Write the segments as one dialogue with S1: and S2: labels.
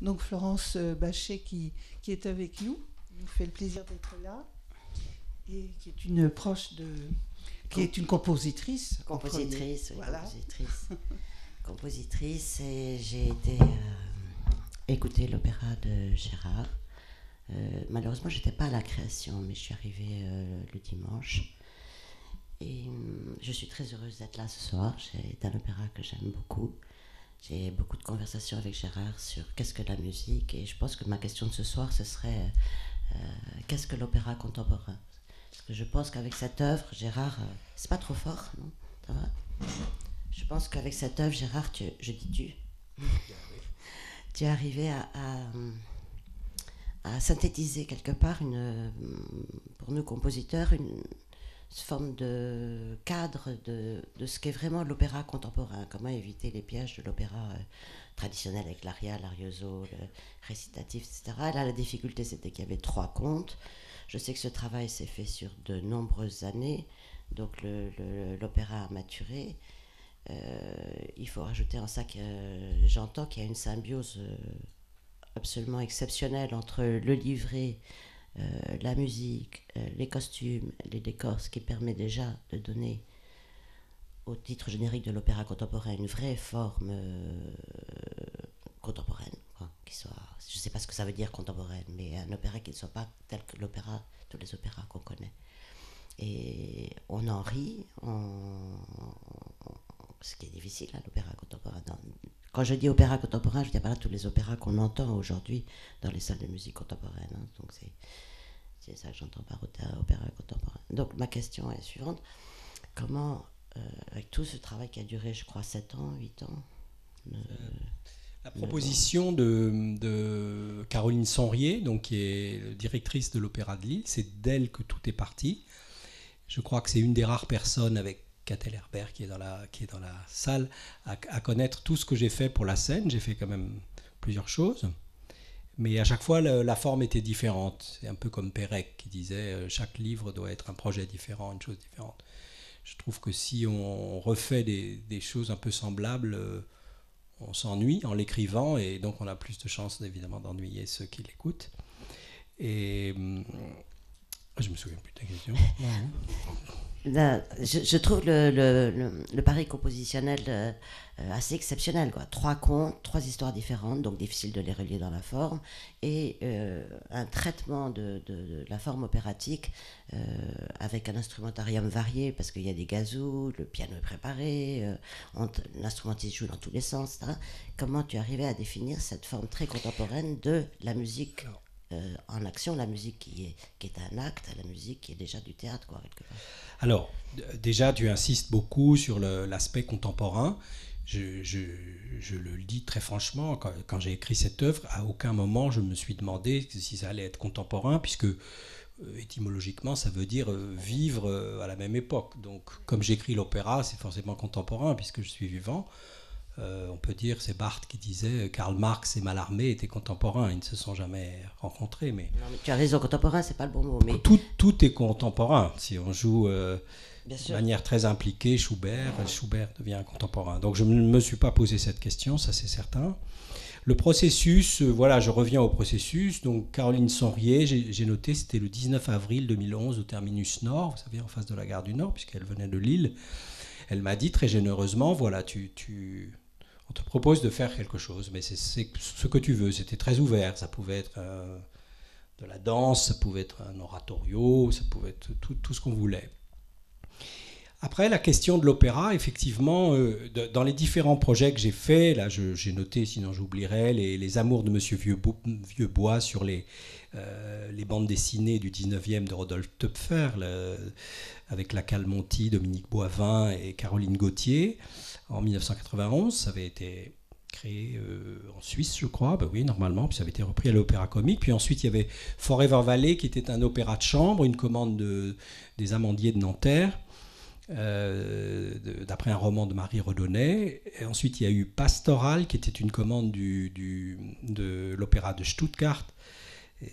S1: Donc Florence Bachet qui, qui est avec nous, nous fait le plaisir d'être là, et qui est une proche de... qui est une compositrice.
S2: Compositrice, oui, voilà. compositrice. compositrice, et j'ai été écouter l'opéra de Gérard. Euh, malheureusement, je n'étais pas à la création, mais je suis arrivée euh, le dimanche. Et hum, je suis très heureuse d'être là ce soir. C'est un opéra que j'aime beaucoup. J'ai beaucoup de conversations avec Gérard sur qu'est-ce que la musique. Et je pense que ma question de ce soir, ce serait euh, qu'est-ce que l'opéra contemporain? Parce que je pense qu'avec cette œuvre, Gérard, c'est pas trop fort, non? Ça va? Je pense qu'avec cette œuvre, Gérard, tu, je dis tu. Tu es arrivé à, à, synthétiser quelque part, une, pour nous compositeurs, une forme de cadre de, de ce qu'est vraiment l'opéra contemporain, comment éviter les pièges de l'opéra euh, traditionnel avec l'aria, l'arioso, le récitatif, etc. Là, la difficulté, c'était qu'il y avait trois contes. Je sais que ce travail s'est fait sur de nombreuses années, donc l'opéra a maturé. Euh, il faut rajouter en ça que euh, j'entends qu'il y a une symbiose absolument exceptionnelle entre le livret, la musique, les costumes, les décors, ce qui permet déjà de donner au titre générique de l'opéra contemporain une vraie forme contemporaine. qui soit, je ne sais pas ce que ça veut dire contemporaine, mais un opéra qui ne soit pas tel que l'opéra, tous les opéras qu'on connaît. Et on en rit, ce qui est difficile à l'opéra contemporain. quand je dis opéra contemporain, je dis pas tous les opéras qu'on entend aujourd'hui dans les salles de musique contemporaine. Hein. donc c'est ça que j'entends par opéra contemporain. Donc ma question est suivante. Comment, euh, avec tout ce travail qui a duré, je crois, 7 ans, 8 ans
S3: euh, La proposition de, de, Caroline Sonrier, donc, qui est directrice de l'Opéra de Lille, c'est d'elle que tout est parti. Je crois que c'est une des rares personnes avec Catel Herbert qui est dans la, qui est dans la salle, à, connaître tout ce que j'ai fait pour la scène. J'ai fait quand même plusieurs choses. Mais à chaque fois, la, forme était différente. C'est un peu comme Pérec qui disait euh, chaque livre doit être un projet différent, une chose différente. Je trouve que si on refait des, choses un peu semblables, euh, on s'ennuie en l'écrivant et donc on a plus de chances évidemment d'ennuyer ceux qui l'écoutent. Et hum, je me souviens plus de ta question.
S2: Je, trouve le, le, pari compositionnel euh, assez exceptionnel. Trois contes, trois histoires différentes, donc difficile de les relier dans la forme, et euh, un traitement de, la forme opératique euh, avec un instrumentarium varié, parce qu'il y a des gazous, le piano est préparé, l'instrumentiste joue dans tous les sens. Comment tu arrivais à définir cette forme très contemporaine de la musique euh, en action la musique qui est, qui est un acte, la musique qui est déjà du théâtre. Quoi,
S3: Alors, déjà, tu insistes beaucoup sur l'aspect contemporain. Je, je, je, le dis très franchement, quand, quand j'ai écrit cette œuvre, à aucun moment je me suis demandé si ça allait être contemporain, puisque euh, étymologiquement, ça veut dire euh, vivre à la même époque. Donc, comme j'écris l'opéra, c'est forcément contemporain, puisque je suis vivant. Euh, on peut dire, c'est Barthes qui disait Karl Marx et Mallarmé étaient contemporains, ils ne se sont jamais rencontrés. Mais,
S2: tu as raison, contemporain, c'est pas le bon mot. Mais...
S3: Tout, tout est contemporain. Si on joue euh, de manière très impliquée, Schubert, Schubert devient contemporain. Donc je ne me suis pas posé cette question, ça c'est certain. Le processus, euh, voilà, je reviens au processus. Donc Caroline Sonrier, j'ai noté, c'était le 19 avril 2011 au terminus Nord, vous savez, en face de la gare du Nord, puisqu'elle venait de Lille. Elle m'a dit très généreusement, voilà, tu, tu te propose de faire quelque chose, mais c'est ce que tu veux. C'était très ouvert. Ça pouvait être euh, de la danse, ça pouvait être un oratorio, ça pouvait être tout, ce qu'on voulait. Après, la question de l'opéra, effectivement, euh, dans les différents projets que j'ai faits, là j'ai noté, sinon j'oublierais, les, Amours de Monsieur Vieux-Bois sur les, euh, les bandes dessinées du 19e de Rodolphe Töpfer, avec la Calmonti, Dominique Boivin et Caroline Gauthier en 1991. Ça avait été créé euh, en Suisse, je crois. Ben oui, normalement. Puis ça avait été repris à l'Opéra Comique. Puis ensuite, il y avait Forever Valley, qui était un opéra de chambre, une commande de, des Amandiers de Nanterre. Euh, d'après un roman de Marie Redonnet. Et ensuite, il y a eu Pastoral, qui était une commande de l'opéra de Stuttgart.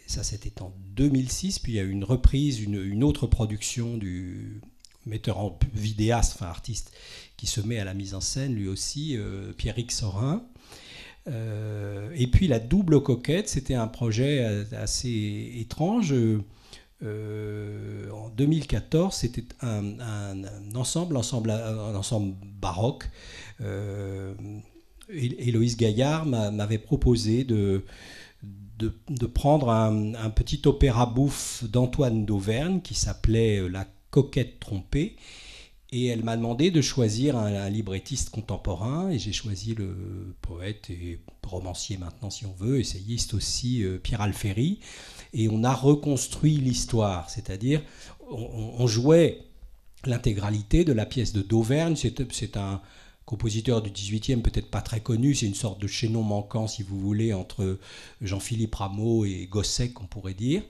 S3: Ça, c'était en 2006. Puis il y a eu une reprise, une, une autre production du metteur en vidéaste, enfin artiste, qui se met à la mise en scène, lui aussi, euh, Pierrick Sorin. Euh, et puis la double coquette, c'était un projet assez étrange. en 2014, c'était un, ensemble, ensemble, un ensemble baroque. Héloïse Gaillard m'avait proposé de, de, prendre un, petit opéra bouffe d'Antoine d'Auvergne qui s'appelait euh, La coquette trompée. Et elle m'a demandé de choisir un, librettiste contemporain, et j'ai choisi le poète et romancier maintenant, si on veut, essayiste aussi, euh, Pierre Alféry. Et on a reconstruit l'histoire, c'est-à-dire on, jouait l'intégralité de la pièce de d'Auvergne. C'est un, compositeur du 18e, peut-être pas très connu, c'est une sorte de chaînon manquant, si vous voulez, entre Jean-Philippe Rameau et Gossec, on pourrait dire.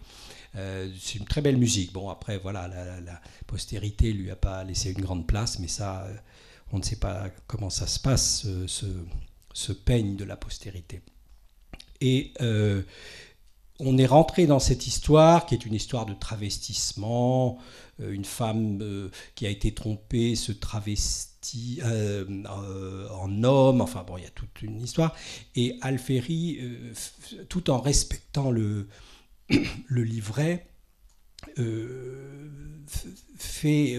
S3: Euh, c'est une très belle musique. Bon, après, voilà, la, postérité lui a pas laissé une grande place, mais ça, euh, on ne sait pas comment ça se passe, ce, ce, peigne de la postérité. Et euh, on est rentré dans cette histoire qui est une histoire de travestissement. une femme qui a été trompée se travestit en homme, enfin bon, il y a toute une histoire. Et euh, tout en respectant le, le livret, fait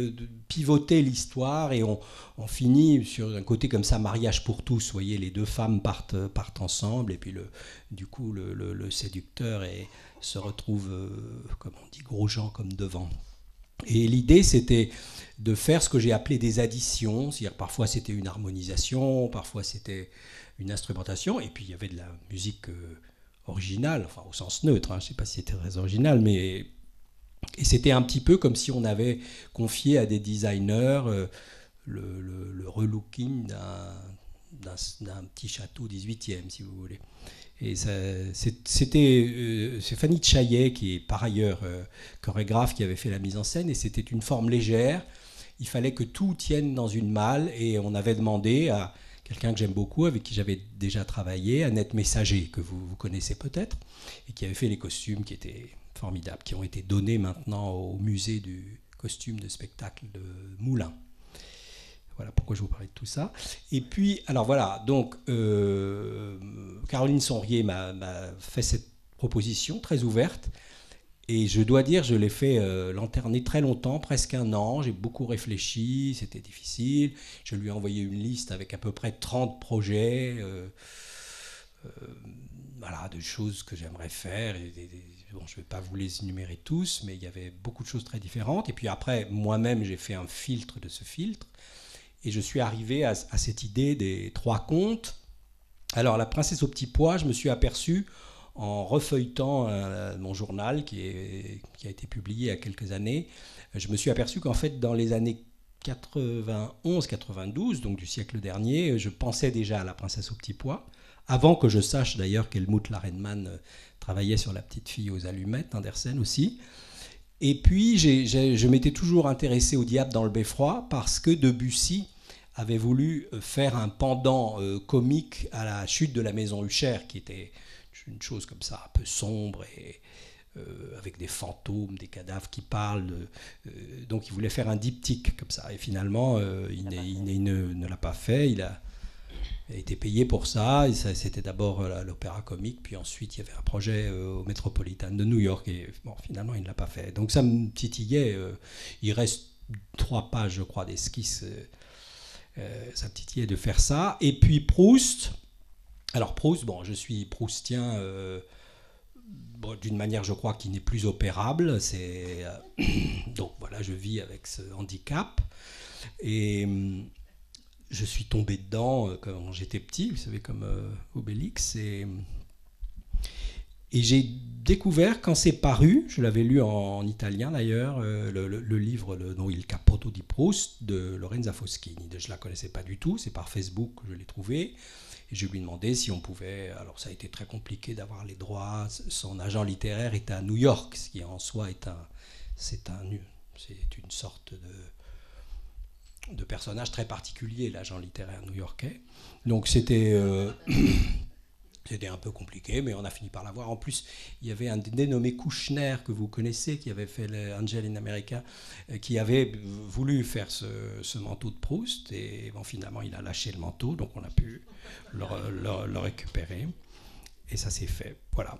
S3: pivoter l'histoire et on, finit sur un côté comme ça, mariage pour tous. Vous voyez, les deux femmes partent, partent ensemble et puis le, du coup, le, séducteur et, se retrouve, comme on dit, gros gens comme devant. Et l'idée, c'était de faire ce que j'ai appelé des additions, c'est-à-dire parfois c'était une harmonisation, parfois c'était une instrumentation, et puis il y avait de la musique euh, originale, enfin au sens neutre, hein, je ne sais pas si c'était très original, mais... Et c'était un petit peu comme si on avait confié à des designers euh, le, le, relooking d'un petit château 18e, si vous voulez. Et c'était euh, Fanny Chaillet, qui est par ailleurs chorégraphe, qui avait fait la mise en scène, et c'était une forme légère, il fallait que tout tienne dans une malle et on avait demandé à quelqu'un que j'aime beaucoup, avec qui j'avais déjà travaillé, Annette Messager, que vous, vous connaissez peut-être, et qui avait fait les costumes qui étaient formidables, qui ont été donnés maintenant au musée du costume de spectacle de Moulins. Voilà pourquoi je vous parlais de tout ça. Et puis, alors voilà, donc euh, Caroline Sonrier m'a fait cette proposition très ouverte. Et je dois dire, je l'ai fait euh, lanterner très longtemps, presque un an. J'ai beaucoup réfléchi, c'était difficile. Je lui ai envoyé une liste avec à peu près 30 projets, euh, euh, voilà, de choses que j'aimerais faire. Bon, je ne vais pas vous les énumérer tous, mais il y avait beaucoup de choses très différentes. Et puis après, moi-même, j'ai fait un filtre de ce filtre. Et je suis arrivé à, à cette idée des trois contes. Alors, la princesse au petit pois, je me suis aperçu en refeuilletant euh, mon journal qui, a été publié il y a quelques années, je me suis aperçu qu'en fait, dans les années 91-92, donc du siècle dernier, je pensais déjà à la princesse au petit pois, avant que je sache d'ailleurs qu'Helmut Larenman euh, travaillait sur la petite fille aux allumettes, Andersen aussi. Et puis, je m'étais toujours intéressé au diable dans le beffroi parce que Debussy avait voulu euh, faire un pendant comique à la chute de la maison Hucher, qui était une chose comme ça, un peu sombre et euh, avec des fantômes, des cadavres qui parlent. Euh, donc il voulait faire un diptyque comme ça. Et finalement, euh, il, ne, l'a pas fait. Il a, été payé pour ça. ça c'était d'abord l'opéra comique, puis ensuite il y avait un projet au Metropolitan de New York. Et bon, finalement, il ne l'a pas fait. Donc ça me titillait. il reste trois pages, je crois, d'esquisses. ça me titillait de faire ça. Et puis Proust. Alors Proust, bon, je suis proustien euh, d'une manière, je crois, qui n'est plus opérable. Euh, donc voilà, je vis avec ce handicap et hum, je suis tombé dedans euh, quand j'étais petit, vous savez, comme Obélix et et j'ai découvert quand c'est paru, je l'avais lu en, italien d'ailleurs, le, livre le, dont Il Capoto di Proust de Lorenza Foschini. Je ne la connaissais pas du tout, c'est par Facebook que je l'ai trouvé. Je lui ai demandé si on pouvait. Alors, ça a été très compliqué d'avoir les droits. Son agent littéraire était à New York, ce qui en soi est un. C'est un, c'est une sorte de, de personnage très particulier, l'agent littéraire new-yorkais. Donc, c'était. Euh, C'était un peu compliqué, mais on a fini par l'avoir. En plus, il y avait un dénommé Kouchner que vous connaissez, qui avait fait Angel in America, euh, qui avait voulu faire ce, manteau de Proust. Et bon, finalement, il a lâché le manteau, donc on a pu le, récupérer. Et ça s'est fait. Voilà.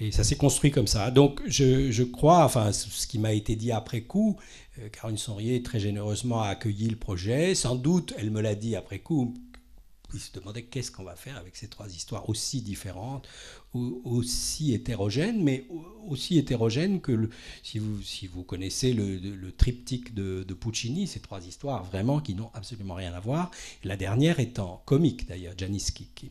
S3: Et ça s'est construit comme ça. Donc je, crois, enfin ce qui m'a été dit après coup, euh, Caroline très généreusement a accueilli le projet. Sans doute, elle me l'a dit après coup, il se demandait qu'est-ce qu'on va faire avec ces trois histoires aussi différentes, aussi hétérogènes, mais aussi hétérogènes que si, vous, si vous connaissez le, triptyque de, Puccini, ces trois histoires vraiment qui n'ont absolument rien à voir. La dernière étant comique d'ailleurs, Janis Kiki.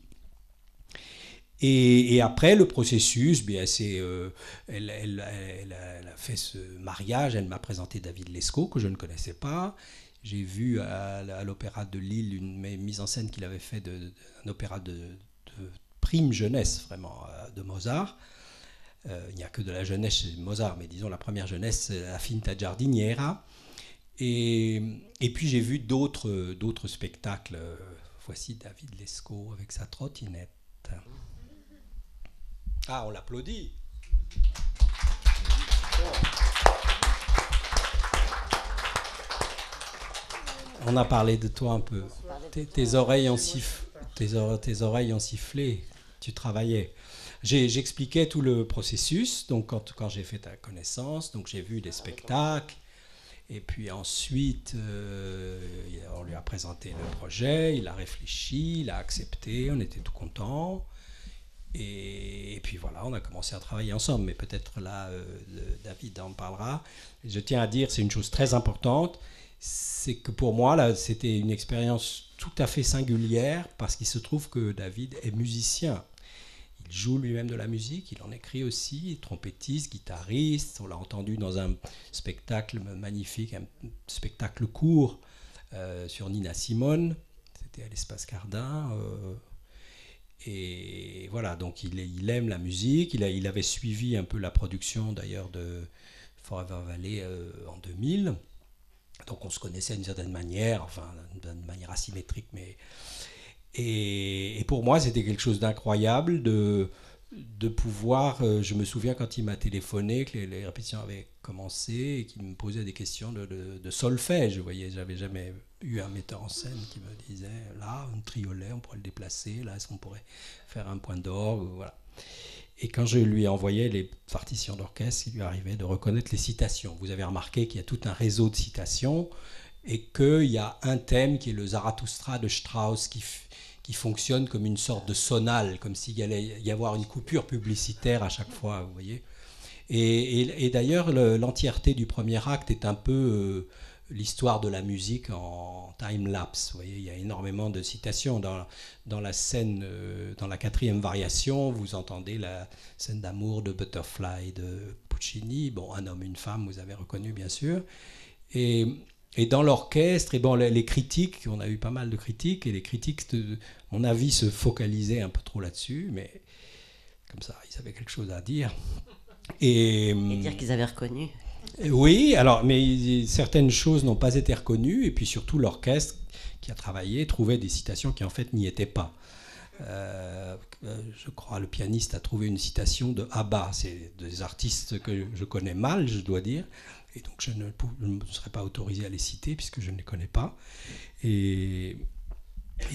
S3: Et, après, le processus, bien, euh, elle, elle, a fait ce mariage, elle m'a présenté David Lescaut, que je ne connaissais pas. J'ai vu à, l'Opéra de Lille une mise en scène qu'il avait fait d'un opéra de, prime jeunesse, vraiment, euh, de Mozart. Euh, il n'y a que de la jeunesse chez Mozart, mais disons la première jeunesse, la Finta Giardiniera. Et, puis j'ai vu d'autres, d'autres spectacles. Voici David Lescaut avec sa trottinette. Ah, on l'applaudit. On a parlé de toi un peu. Tes, oreilles ont sifflé. Tes, oreilles ont sifflé. Tu travaillais. J'expliquais tout le processus. Donc quand, quand j'ai fait ta connaissance, donc j'ai vu des spectacles. Et puis ensuite, euh, on lui a présenté le projet, il a réfléchi, il a accepté, on était tout contents. Et, puis voilà, on a commencé à travailler ensemble, mais peut-être là, euh, David en parlera. je tiens à dire, c'est une chose très importante, c'est que pour moi, là, c'était une expérience tout à fait singulière, parce qu'il se trouve que David est musicien. Il joue lui-même de la musique, il en écrit aussi, trompettiste, guitariste. On l'a entendu dans un spectacle magnifique, un spectacle court euh, sur Nina Simone. C'était à l'espace Cardin. Euh, et voilà, donc il, aime la musique. Il, avait suivi un peu la production d'ailleurs de Forever Valley euh, en 2000. Donc on se connaissait d'une certaine manière, enfin d'une manière asymétrique, mais. Et, pour moi, c'était quelque chose d'incroyable de, de pouvoir. Euh, je me souviens quand il m'a téléphoné, que les, répétitions avaient commencé et qu'il me posait des questions de, de, solfège. Vous voyez, j'avais jamais eu un metteur en scène qui me disait là, un triolet, on pourrait le déplacer, là, est-ce qu'on pourrait faire un point d'orgue voilà. Et quand je lui ai envoyé les partitions d'orchestre, il lui arrivait de reconnaître les citations. Vous avez remarqué qu'il y a tout un réseau de citations et qu'il y a un thème qui est le Zarathustra de Strauss qui, qui fonctionne comme une sorte de sonal, comme s'il allait y avoir une coupure publicitaire à chaque fois, vous voyez. Et, et, d'ailleurs, l'entièreté du premier acte est un peu... Euh, l'histoire de la musique en time-lapse. Vous voyez, il y a énormément de citations. Dans, dans la scène, euh, dans la quatrième variation, vous entendez la scène d'amour de Butterfly de Puccini. Bon, un homme, une femme, vous avez reconnu, bien sûr. Et, et dans l'orchestre, et bon, les, critiques, on a eu pas mal de critiques, et les critiques, mon avis, se focalisaient un peu trop là-dessus, mais comme ça, ils avaient quelque chose à dire.
S2: Et dire qu'ils avaient reconnu.
S3: Oui, alors, mais certaines choses n'ont pas été reconnues, et puis surtout l'orchestre qui a travaillé trouvait des citations qui en fait n'y étaient pas. Euh, je crois le pianiste a trouvé une citation de Abba, c'est des artistes que je connais mal, je dois dire, et donc je ne, ne serais pas autorisé à les citer puisque je ne les connais pas. Et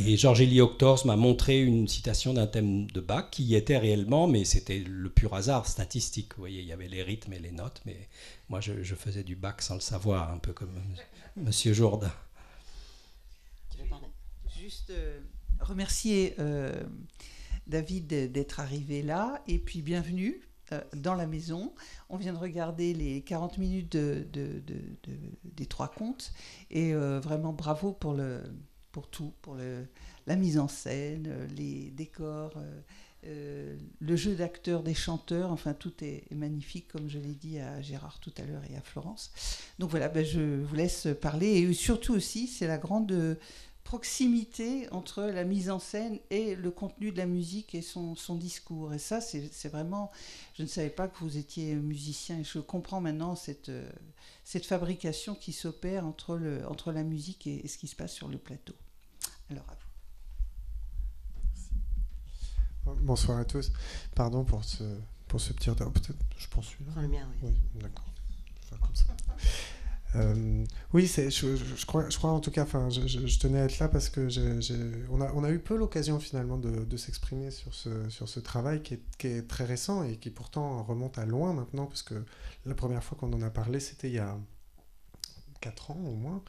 S3: et Georges Elie Octors m'a montré une citation d'un thème de Bach qui y était réellement, mais c'était le pur hasard statistique. Vous voyez, il y avait les rythmes et les notes, mais moi je, faisais du Bach sans le savoir, un peu comme Monsieur Jourdain.
S1: Juste euh, remercier euh, David d'être arrivé là, et puis bienvenue euh, dans la maison. On vient de regarder les 40 minutes de, des trois contes, et vraiment bravo pour le pour tout, pour la mise en scène, euh, les décors, euh, euh, le jeu d'acteurs, des chanteurs, enfin tout est, magnifique, comme je l'ai dit à Gérard tout à l'heure et à Florence. Donc voilà, ben, je vous laisse parler. Et surtout aussi, c'est la grande proximité entre la mise en scène et le contenu de la musique et son, discours. Et ça, c'est vraiment... Je ne savais pas que vous étiez musicien et je comprends maintenant cette, fabrication qui s'opère entre la musique et ce qui se passe sur le plateau. Alors à
S4: vous. Bonsoir à tous. Pardon pour ce, pour ce petit retard. Peut-être, je pense celui-là.
S2: Le mien, oui.
S4: oui d'accord. comme ça. Euh, oui, c'est, je, crois, je crois en tout cas, enfin, je, tenais à être là parce que on, a, on a eu peu l'occasion finalement de, s'exprimer sur ce, sur ce travail qui est, qui est, très récent et qui pourtant remonte à loin maintenant, parce que la première fois qu'on en a parlé, c'était il y a 4 ans au moins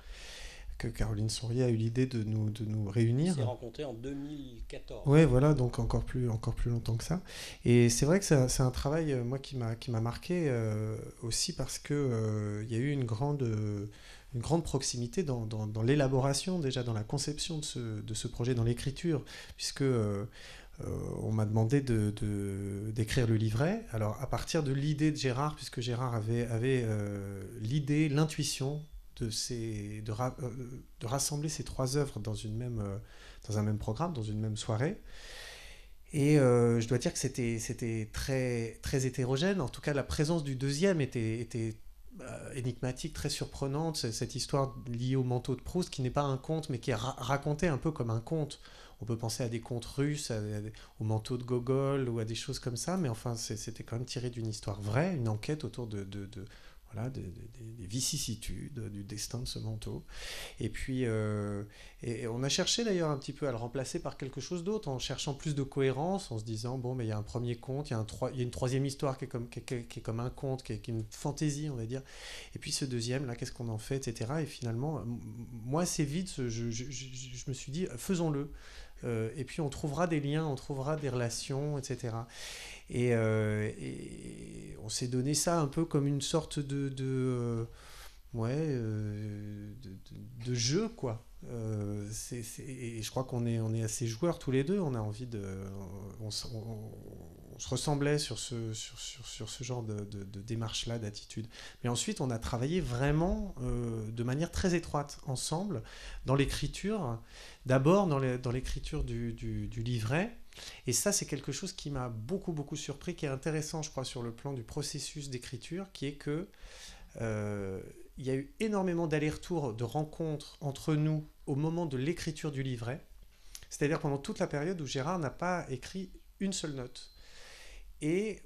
S4: que Caroline Sourier a eu l'idée de nous, de nous réunir.
S3: On s'est rencontrés en 2014.
S4: Oui, voilà, donc encore plus, encore plus longtemps que ça. Et c'est vrai que c'est un, travail, euh, moi, qui m'a marqué euh, aussi parce qu'il euh, il y a eu une grande, une grande proximité dans, dans, dans l'élaboration, déjà dans la conception de ce, de ce projet, dans l'écriture, puisque... on m'a demandé d'écrire de, le livret. Alors, à partir de l'idée de Gérard, puisque Gérard avait, avait l'idée, l'intuition de, ces, de, euh, de, rassembler ces trois œuvres dans, une même, euh, dans un même programme, dans une même soirée. Et euh, je dois dire que c'était très, très hétérogène. En tout cas, la présence du deuxième était, était énigmatique, très surprenante. Cette histoire liée au manteau de Proust, qui n'est pas un conte, mais qui est raconté un peu comme un conte. On peut penser à des contes russes, au manteau de Gogol ou à des choses comme ça, mais enfin, c'était quand même tiré d'une histoire vraie, une enquête autour de, de, des, vicissitudes du destin de ce manteau. Et puis, euh, et on a cherché d'ailleurs un petit peu à le remplacer par quelque chose d'autre, en cherchant plus de cohérence, en se disant, bon, mais il y a un premier conte, il y a, un il y a une troisième histoire qui est comme, qui est, comme un conte, qui est, une fantaisie, on va dire. Et puis ce deuxième, là, qu'est-ce qu'on en fait, etc. Et finalement, moi, assez vite, je, je, je me suis dit, faisons-le. Euh, et puis on trouvera des liens, on trouvera des relations, etc. Euh, et, on s'est donné ça un peu comme une sorte de, de euh, ouais, euh, de, jeu, quoi. c'est, et je crois qu'on est, on est assez joueurs tous les deux. On a envie de, se ressemblait sur ce, genre de, démarche-là, d'attitude. Mais ensuite, on a travaillé vraiment de manière très étroite ensemble dans l'écriture. D'abord dans, l'écriture du livret et ça, c'est quelque chose qui m'a beaucoup, beaucoup surpris, qui est intéressant, je crois, sur le plan du processus d'écriture, qui est que euh, il y a eu énormément d'allers-retours, de rencontres entre nous au moment de l'écriture du livret. C'est-à-dire pendant toute la période où Gérard n'a pas écrit une seule note. Et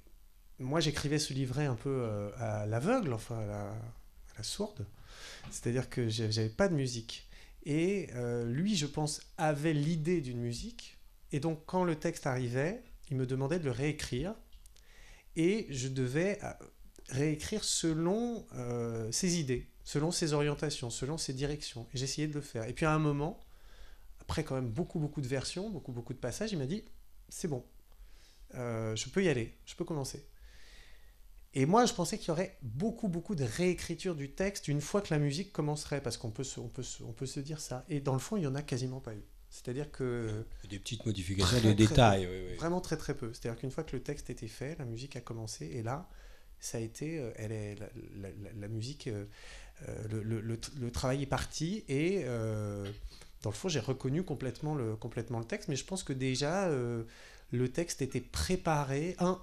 S4: moi, j'écrivais ce livret un peu euh, à l'aveugle, enfin à la, sourde. C'est-à-dire que j'avais pas de musique. Et euh, lui, je pense, avait l'idée d'une musique, et donc, quand le texte arrivait, il me demandait de le réécrire. Et je devais euh, réécrire selon ses idées, selon ses orientations, selon ses directions. Et j'essayais de le faire. Et puis à un moment, après quand même beaucoup, beaucoup de versions, beaucoup, beaucoup de passages, il m'a dit, c'est bon, euh, je peux y aller, je peux commencer. Et moi, je pensais qu'il y aurait beaucoup, beaucoup de réécriture du texte une fois que la musique commencerait, parce qu'on peut, on peut, on peut se dire ça. Et dans le fond, il n'y en a quasiment pas eu. C'est-à-dire que...
S3: Des petites modifications, des détails.
S4: Vraiment très très peu. C'est-à-dire qu'une fois que le texte était fait, la musique a commencé, et là, ça a été... Euh, elle est, la, musique... Euh, le, le, le, travail est parti, et dans le fond, j'ai reconnu complètement le, complètement le texte, mais je pense que déjà, le texte était préparé, un,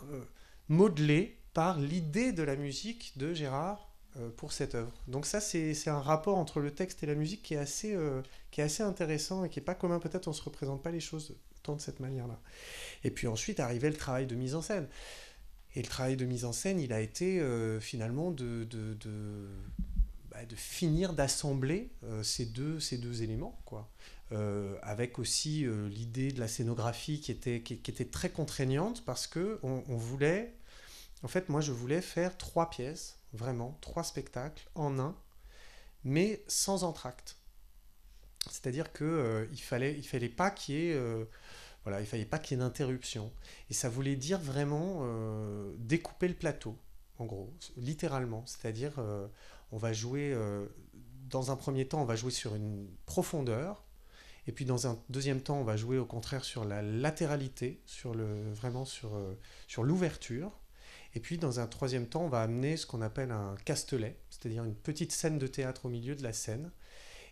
S4: modelé par l'idée de la musique de Gérard euh, pour cette œuvre. Donc ça, c'est un rapport entre le texte et la musique qui est assez, euh, intéressant et qui n'est pas commun. Peut-être on ne se représente pas les choses tant de cette manière-là. Et puis ensuite arrivait le travail de mise en scène. Et le travail de mise en scène, il a été euh, finalement bah, de finir d'assembler ces, deux, éléments. Avec aussi l'idée de la scénographie qui était, qui, était très contraignante parce que on, voulait... En fait, moi, je voulais faire trois pièces vraiment, trois spectacles en un, mais sans entracte. C'est-à-dire qu'il euh, il fallait, il fallait pas qu'il y ait, euh, voilà, il fallait pas qu'il y ait d'interruption. Et ça voulait dire vraiment euh, découper le plateau, en gros, littéralement. C'est-à-dire, on va jouer, dans un premier temps, on va jouer sur une profondeur, et puis dans un deuxième temps, on va jouer au contraire sur la latéralité, sur le, vraiment sur, sur l'ouverture. Et puis, dans un troisième temps, on va amener ce qu'on appelle un castelet, c'est-à-dire une petite scène de théâtre au milieu de la scène.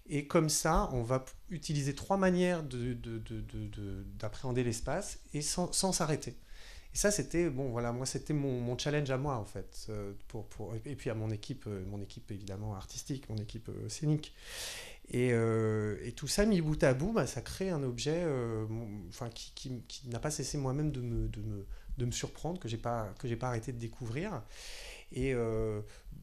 S4: Et comme ça, on va utiliser trois manières d'appréhender de, de, l'espace et sans s'arrêter. Et ça, c'était bon, voilà, moi, c'était mon, mon, challenge à moi en fait, euh, pour, pour, et puis à mon équipe, euh, mon équipe évidemment artistique, mon équipe euh, scénique. Et, et, tout ça mis bout à bout, bah, ça crée un objet, enfin, qui, qui, qui n'a pas cessé moi-même de me, de me de me surprendre, que j'ai pas, que j'ai pas arrêté de découvrir. Et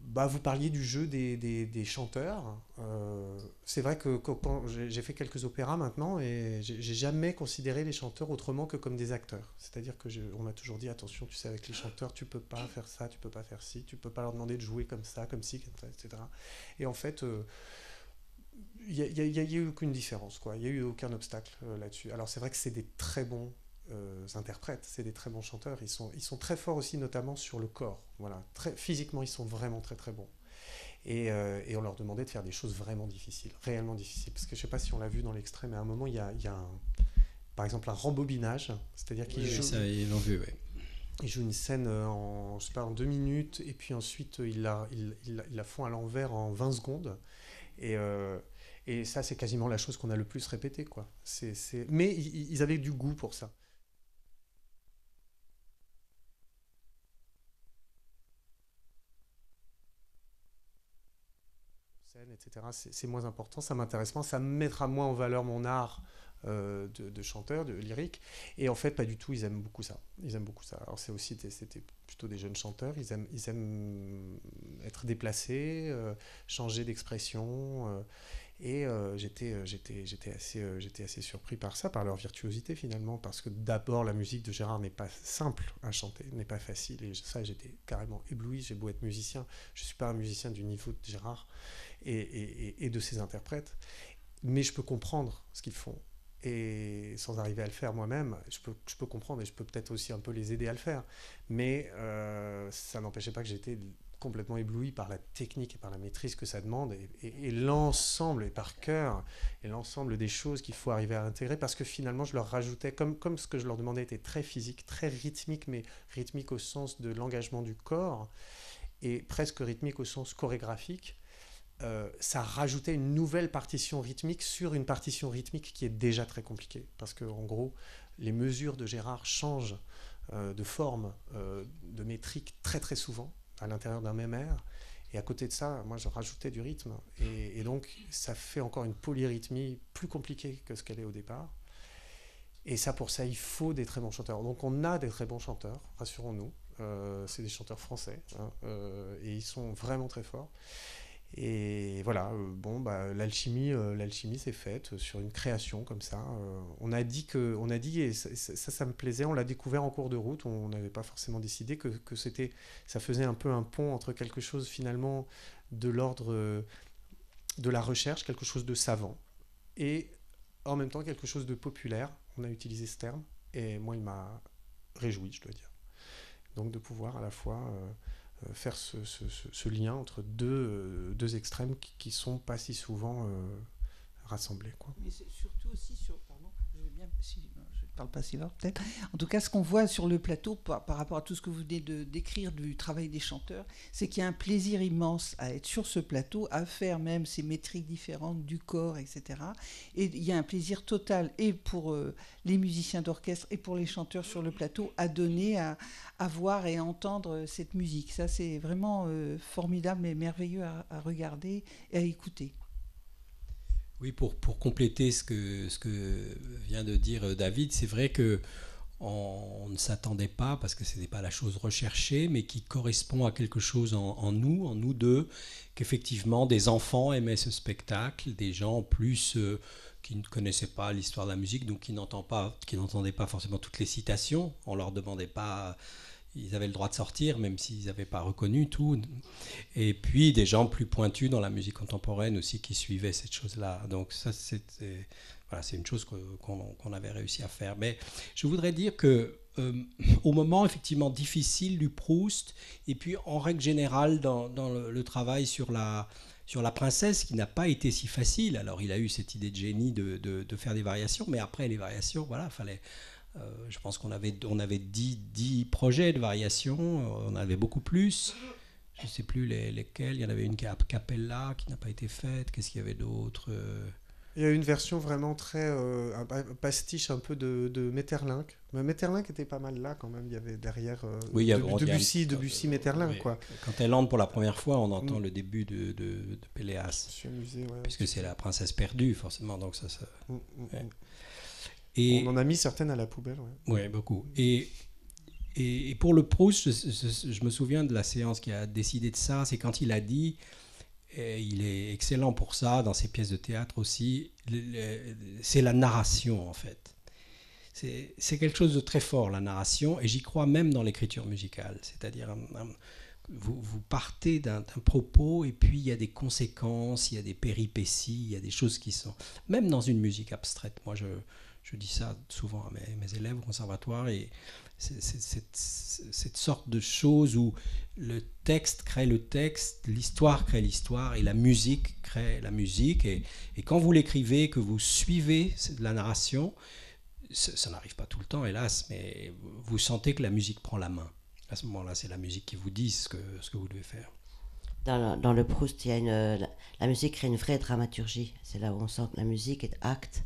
S4: bah, vous parliez du jeu des, des, chanteurs. Euh, c'est vrai que quand, j'ai fait quelques opéras maintenant et j'ai jamais considéré les chanteurs autrement que comme des acteurs. C'est-à-dire que on m'a toujours dit attention, tu sais, avec les chanteurs, tu peux pas faire ça, tu peux pas faire ci, tu peux pas leur demander de jouer comme ça, comme ci, etc. Et en fait, il n'y a, eu aucune différence, quoi. Il n'y a eu aucun obstacle euh, là-dessus. Alors c'est vrai que c'est des très bons euh, interprètes, c'est des très bons chanteurs. Ils sont, ils sont très forts aussi, notamment sur le corps. Voilà, très, physiquement, ils sont vraiment très très bons. Et, euh, et, on leur demandait de faire des choses vraiment difficiles, réellement difficiles. Parce que je ne sais pas si on l'a vu dans l'extrait, mais à un moment, il y a, il y a un, par exemple un rembobinage, c'est-à-dire qu'ils
S3: jouent. Ça, ils l'ont vu, oui.
S4: Ils jouent une scène en, je sais pas, en deux minutes, et puis ensuite ils la, ils, la font à l'envers en 20 secondes. Et, euh, et ça, c'est quasiment la chose qu'on a le plus répété. Quoi. Mais ils avaient du goût pour ça. etc. C'est moins important, ça m'intéresse moins, ça mettra moins en valeur mon art euh, de, chanteur, de lyrique. Et en fait, pas du tout, ils aiment beaucoup ça. Ils aiment beaucoup ça. Alors c'est aussi, c'était plutôt des jeunes chanteurs, ils aiment, ils aiment être déplacés, euh, changer d'expression. Euh, et j'étais, j'étais, j'étais, assez, j'étais assez surpris par ça, par leur virtuosité finalement, parce que d'abord la musique de Gérard n'est pas simple à chanter, n'est pas facile. Et ça, j'étais carrément ébloui. J'ai beau être musicien, je ne suis pas un musicien du niveau de Gérard et, de ses interprètes, mais je peux comprendre ce qu'ils font. Et sans arriver à le faire moi-même, je peux, je peux comprendre et je peux peut-être aussi un peu les aider à le faire. Mais euh, ça n'empêchait pas que j'étais complètement ébloui par la technique et par la maîtrise que ça demande et, l'ensemble, et par cœur, et l'ensemble des choses qu'il faut arriver à intégrer parce que finalement je leur rajoutais, comme, comme ce que je leur demandais était très physique, très rythmique, mais rythmique au sens de l'engagement du corps et presque rythmique au sens chorégraphique, euh, ça rajoutait une nouvelle partition rythmique sur une partition rythmique qui est déjà très compliquée. Parce que, en gros, les mesures de Gérard changent euh, de forme, euh, de métrique très très souvent à l'intérieur d'un même air. Et à côté de ça, moi, je rajoutais du rythme. Et, donc, ça fait encore une polyrythmie plus compliquée que ce qu'elle est au départ. Et ça, pour ça, il faut des très bons chanteurs. Donc, on a des très bons chanteurs, rassurons-nous. c'est des chanteurs français. Hein, et ils sont vraiment très forts. Et voilà, euh, bon, bah, l'alchimie, euh, l'alchimie s'est faite sur une création comme ça. Euh, on a dit que, on a dit, et ça, ça, me plaisait, on l'a découvert en cours de route. On n'avait pas forcément décidé que, que, c'était, ça faisait un peu un pont entre quelque chose finalement de l'ordre de la recherche, quelque chose de savant, et en même temps quelque chose de populaire. On a utilisé ce terme, et moi, il m'a réjoui, je dois dire. Donc de pouvoir à la fois faire ce, ce, lien entre deux, euh, deux extrêmes qui ne sont pas si souvent euh, rassemblés. Quoi.
S1: Mais c'est surtout aussi sur. Pardon, je vais bien. Si, parle pas si fort peut-être. En tout cas, ce qu'on voit sur le plateau par, rapport à tout ce que vous venez de décrire du travail des chanteurs, c'est qu'il y a un plaisir immense à être sur ce plateau, à faire même ces métriques différentes du corps, etc. Et il y a un plaisir total, et pour euh, les musiciens d'orchestre et pour les chanteurs sur le plateau, à donner, à, voir et à entendre cette musique. Ça, c'est vraiment euh, formidable et merveilleux à regarder et à écouter.
S3: Oui, pour, pour compléter ce que, ce que vient de dire David, c'est vrai que on, ne s'attendait pas, parce que ce n'était pas la chose recherchée, mais qui correspond à quelque chose en, nous, en nous deux, qu'effectivement des enfants aimaient ce spectacle, des gens plus euh, qui ne connaissaient pas l'histoire de la musique, donc qui n'entendaient pas, pas forcément toutes les citations, on leur demandait pas ils avaient le droit de sortir, même s'ils n'avaient pas reconnu tout. Et puis des gens plus pointus dans la musique contemporaine aussi qui suivaient cette chose-là. Donc ça, c'est voilà, une chose qu'on avait réussi à faire. Mais je voudrais dire que euh, au moment effectivement difficile du Proust, et puis en règle générale dans, le, travail sur la, sur la princesse, qui n'a pas été si facile. Alors il a eu cette idée de génie de, de, de faire des variations, mais après les variations, voilà, fallait je pense qu'on avait, on avait 10, 10 projets de variation, euh, on avait beaucoup plus. Je ne sais plus lesquels. Il y en avait une qui est a Capella qui n'a pas été faite. Qu'est-ce qu'il y avait d'autre euh?
S4: Il y a une version vraiment très un pastiche un peu de, de Metterlinck. Mais Metterlinck était pas mal là quand même. Il y y derrière
S3: oui, il y a,
S4: Debussy, Debussy, Metterlinck. Quoi.
S3: Quand elle entre pour la première fois, on entend mm. le début de, de, Péléas.
S4: Je suis amusé, ouais,
S3: Puisque c'est la princesse perdue, forcément. Donc ça, ça...
S4: Mm, mm, on en a mis certaines à la poubelle.
S3: Oui, beaucoup. Et et, pour le Proust, je, me souviens de la séance qui a décidé de ça, c'est quand il a dit, et il est excellent pour ça, dans ses pièces de théâtre aussi, c'est la narration en fait. C'est quelque chose de très fort, la narration, et j'y crois même dans l'écriture musicale. C'est-à-dire, vous, vous, partez d'un propos, et puis il y a des conséquences, il y a des péripéties, il y a des choses qui sont... Même dans une musique abstraite, moi je, je dis ça souvent à mes, élèves au conservatoire, et cette sorte de chose où le texte crée le texte, l'histoire crée l'histoire et la musique crée la musique. Et, quand vous l'écrivez, que vous suivez la narration, ça, n'arrive pas tout le temps, hélas, mais vous sentez que la musique prend la main. À ce moment-là, c'est la musique qui vous dit ce que, vous devez faire.
S2: Dans le Proust, il y a une, la, musique crée une vraie dramaturgie. C'est là où on sent que la musique est acte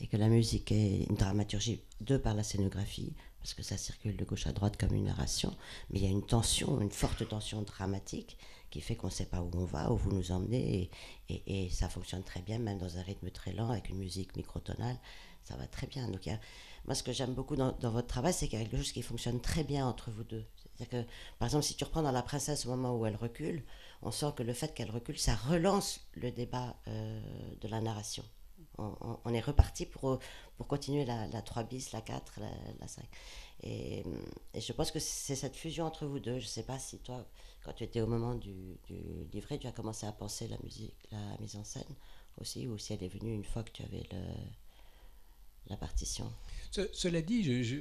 S2: et que la musique est une dramaturgie de par la scénographie, parce que ça circule de gauche à droite comme une narration, mais il y a une tension, une forte tension dramatique qui fait qu'on ne sait pas où on va, où vous nous emmenez, et, ça fonctionne très bien, même dans un rythme très lent, avec une musique microtonale, ça va très bien. Donc, moi, ce que j'aime beaucoup dans, votre travail, c'est qu'il y a quelque chose qui fonctionne très bien entre vous deux. C'est-à-dire que, par exemple, si tu reprends dans La Princesse au moment où elle recule, on sent que le fait qu'elle recule, ça relance le débat euh, de la narration on, est reparti pour, pour continuer la, 3 bis, la 4, la, 5. Et, je pense que c'est cette fusion entre vous deux. Je ne sais pas si toi, quand tu étais au moment du, livret, tu as commencé à penser la musique, la mise en scène aussi, ou si elle est venue une fois que tu avais le, la partition.
S3: cela dit, je,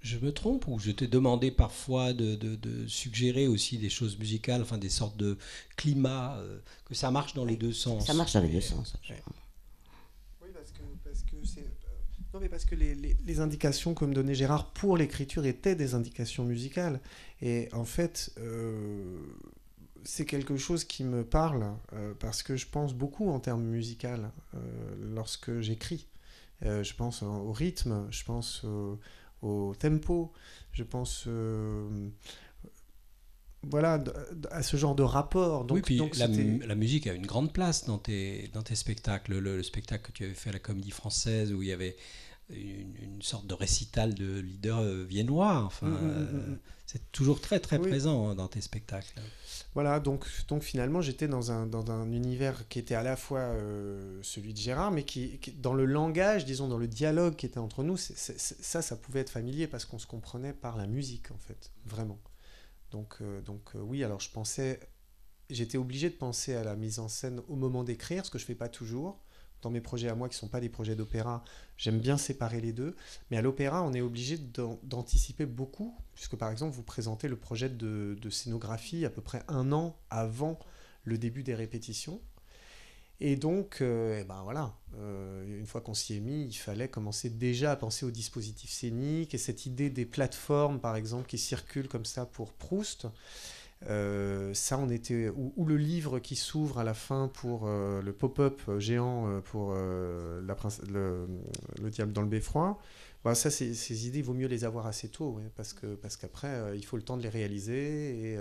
S3: je, me trompe ou je t'ai demandé parfois de, suggérer aussi des choses musicales, enfin des sortes de climats, euh, que ça marche dans les deux sens.
S2: Ça marche dans les deux sens.
S4: Non, mais parce que les, indications que me donnait Gérard pour l'écriture étaient des indications musicales. Et en fait, euh, c'est quelque chose qui me parle euh, parce que je pense beaucoup en termes musicaux euh, lorsque j'écris. je pense au rythme, je pense au, tempo, je pense voilà, à ce genre de rapport.
S3: Donc, oui, puis la, musique a une grande place dans tes, dans tes spectacles. Le, spectacle que tu avais fait à la Comédie Française, où il y avait une, sorte de récital de leader euh, viennois. Enfin, mm, mm, mm, euh, c'est toujours très très présent hein, dans tes spectacles.
S4: Voilà, donc, donc finalement j'étais dans un, dans un univers qui était à la fois euh, celui de Gérard, mais qui, dans le langage, disons dans le dialogue qui était entre nous, ça, ça pouvait être familier parce qu'on se comprenait par la musique en fait, vraiment. Donc, donc oui, alors je pensais, j'étais obligé de penser à la mise en scène au moment d'écrire, ce que je fais pas toujours dans mes projets à moi qui ne sont pas des projets d'opéra, j'aime bien séparer les deux. Mais à l'opéra, on est obligé d'anticiper beaucoup, puisque par exemple, vous présentez le projet de, scénographie à peu près un an avant le début des répétitions. Et donc, euh, eh ben voilà, euh, une fois qu'on s'y est mis, il fallait commencer déjà à penser au dispositif scénique et cette idée des plateformes, par exemple, qui circulent comme ça pour Proust. Euh, ça, on était ou, le livre qui s'ouvre à la fin pour le pop-up géant pour la le, le, diable dans le beffroi. Bah, ça, ces idées, il vaut mieux les avoir assez tôt, parce que parce qu'après, il faut le temps de les réaliser et,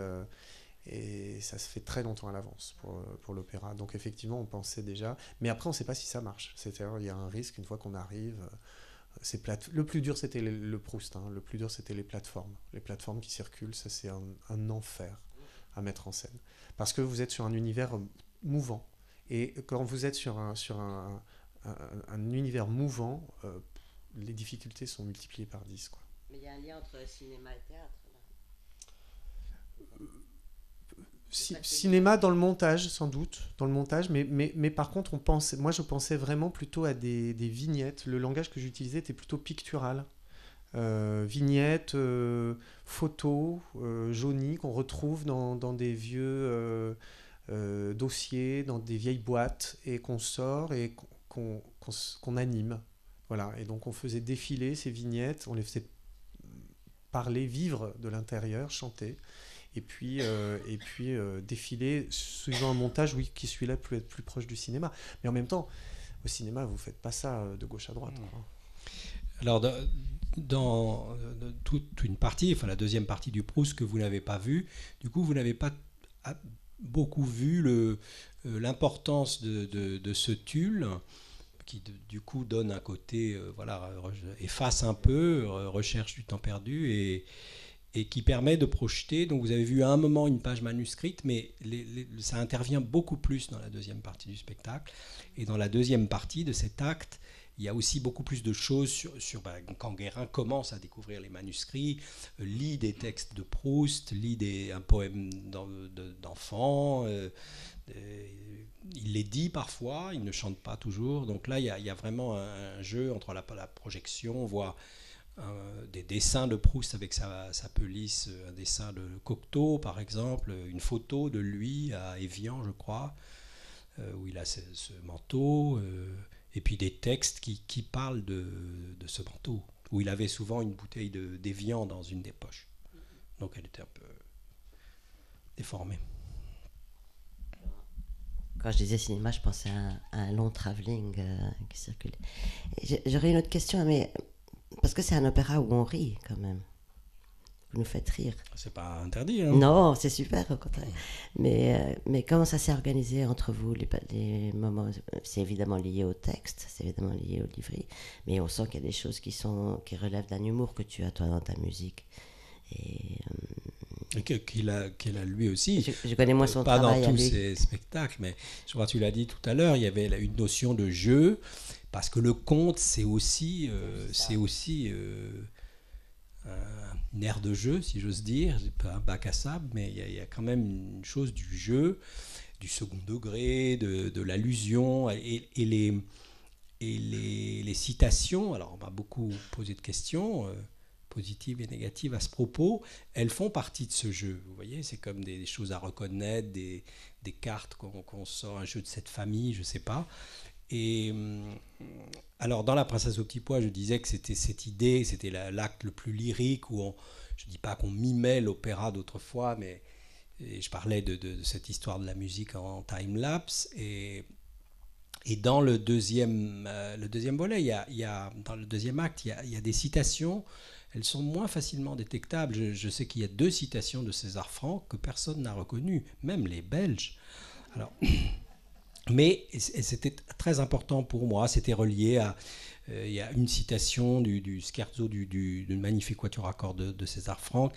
S4: et ça se fait très longtemps à l'avance pour, pour l'opéra. Donc effectivement, on pensait déjà, mais après, on ne sait pas si ça marche. C'est-à-dire, il y a un risque une fois qu'on arrive. Plate... Le plus dur, c'était le, Proust. Hein. Le plus dur, c'était les plateformes. Les plateformes qui circulent, ça, c'est un, un, enfer à mettre en scène. Parce que vous êtes sur un univers mouvant. Et quand vous êtes sur un, sur un, un, univers mouvant, euh, les difficultés sont multipliées par 10. Quoi.
S2: Mais il y a un lien entre cinéma et théâtre
S4: euh, cinéma dans le montage, sans doute, dans le montage, mais, mais, mais par contre, on pense, moi je pensais vraiment plutôt à des, des vignettes. Le langage que j'utilisais était plutôt pictural. Euh, vignettes, euh, photos euh, jaunies qu'on retrouve dans, dans, des vieux dossiers, dans des vieilles boîtes, et qu'on sort et qu'on anime. Voilà, et donc on faisait défiler ces vignettes, on les faisait parler, vivre de l'intérieur, chanter et puis, et puis défiler suivant un montage oui, qui celui-là peut être plus proche du cinéma. Mais en même temps, au cinéma, vous faites pas ça de gauche à droite.
S3: Alors, dans toute une partie, enfin la deuxième partie du Proust que vous n'avez pas vue. Du coup, vous n'avez pas beaucoup vu euh, l'importance de, de, ce tulle qui du coup donne un côté, voilà, efface un peu, recherche du temps perdu et, et qui permet de projeter. Donc vous avez vu à un moment une page manuscrite, mais ça intervient beaucoup plus dans la deuxième partie du spectacle. Et dans la deuxième partie de cet acte, il y a aussi beaucoup plus de choses sur, bah, quand Guérin commence à découvrir les manuscrits, euh, lit des textes de Proust, lit un poème d'enfant. Euh, euh, il les dit parfois, il ne chante pas toujours. Donc là, il y a, vraiment un, jeu entre la, projection, on voit des dessins de Proust avec sa, pelisse, un dessin de Cocteau par exemple, une photo de lui à Évian, je crois, euh, où il a ce, manteau, euh, et puis des textes qui, parlent de, de, ce manteau, où il avait souvent une bouteille d'Évian dans une des poches. Donc elle était un peu déformée.
S2: Quand je disais cinéma, je pensais à, un long travelling euh, qui circulait. J'aurais une autre question, mais parce que c'est un opéra où on rit quand même. Vous nous faites rire.
S3: C'est pas interdit. Hein.
S2: Non, c'est super au contraire. Mais, euh, mais comment ça s'est organisé entre vous les, les moments C'est évidemment lié au texte, c'est évidemment lié au livret, mais on sent qu'il y a des choses qui, sont, qui relèvent d'un humour que tu as toi dans ta musique. Et,
S3: euh, qu'il a, qu'il a lui aussi.
S2: Je, connais moins son
S3: pas
S2: travail.
S3: Pas dans tous ses spectacles, mais je crois que tu l'as dit tout à l'heure, il y avait une notion de jeu parce que le conte, c'est aussi, euh, c'est aussi euh, un air de jeu, si j'ose dire. Pas un bac à sable, mais il y, a quand même une chose du jeu, du second degré, de, l'allusion et, les, et les, citations. Alors, on m'a beaucoup posé de questions. Euh, positives et négatives à ce propos, elles font partie de ce jeu. Vous voyez, c'est comme des, choses à reconnaître, des, cartes qu'on sort, un jeu de cette famille, je ne sais pas. Et hum, alors, dans La Princesse au petit pois, je disais que c'était cette idée, c'était l'acte le plus lyrique où je ne dis pas qu'on mimait l'opéra d'autrefois, mais je parlais de, cette histoire de la musique en time-lapse. Et, et dans le deuxième, euh, le deuxième volet, il y, a, dans le deuxième acte, il y a, des citations. Elles sont moins facilement détectables. Je, je sais qu'il y a deux citations de César Franck que personne n'a reconnues, même les Belges. Alors. Mais c'était très important pour moi, c'était relié à... Euh, il y a une citation du, scherzo du, magnifique quatuor à cordes de, César Franck,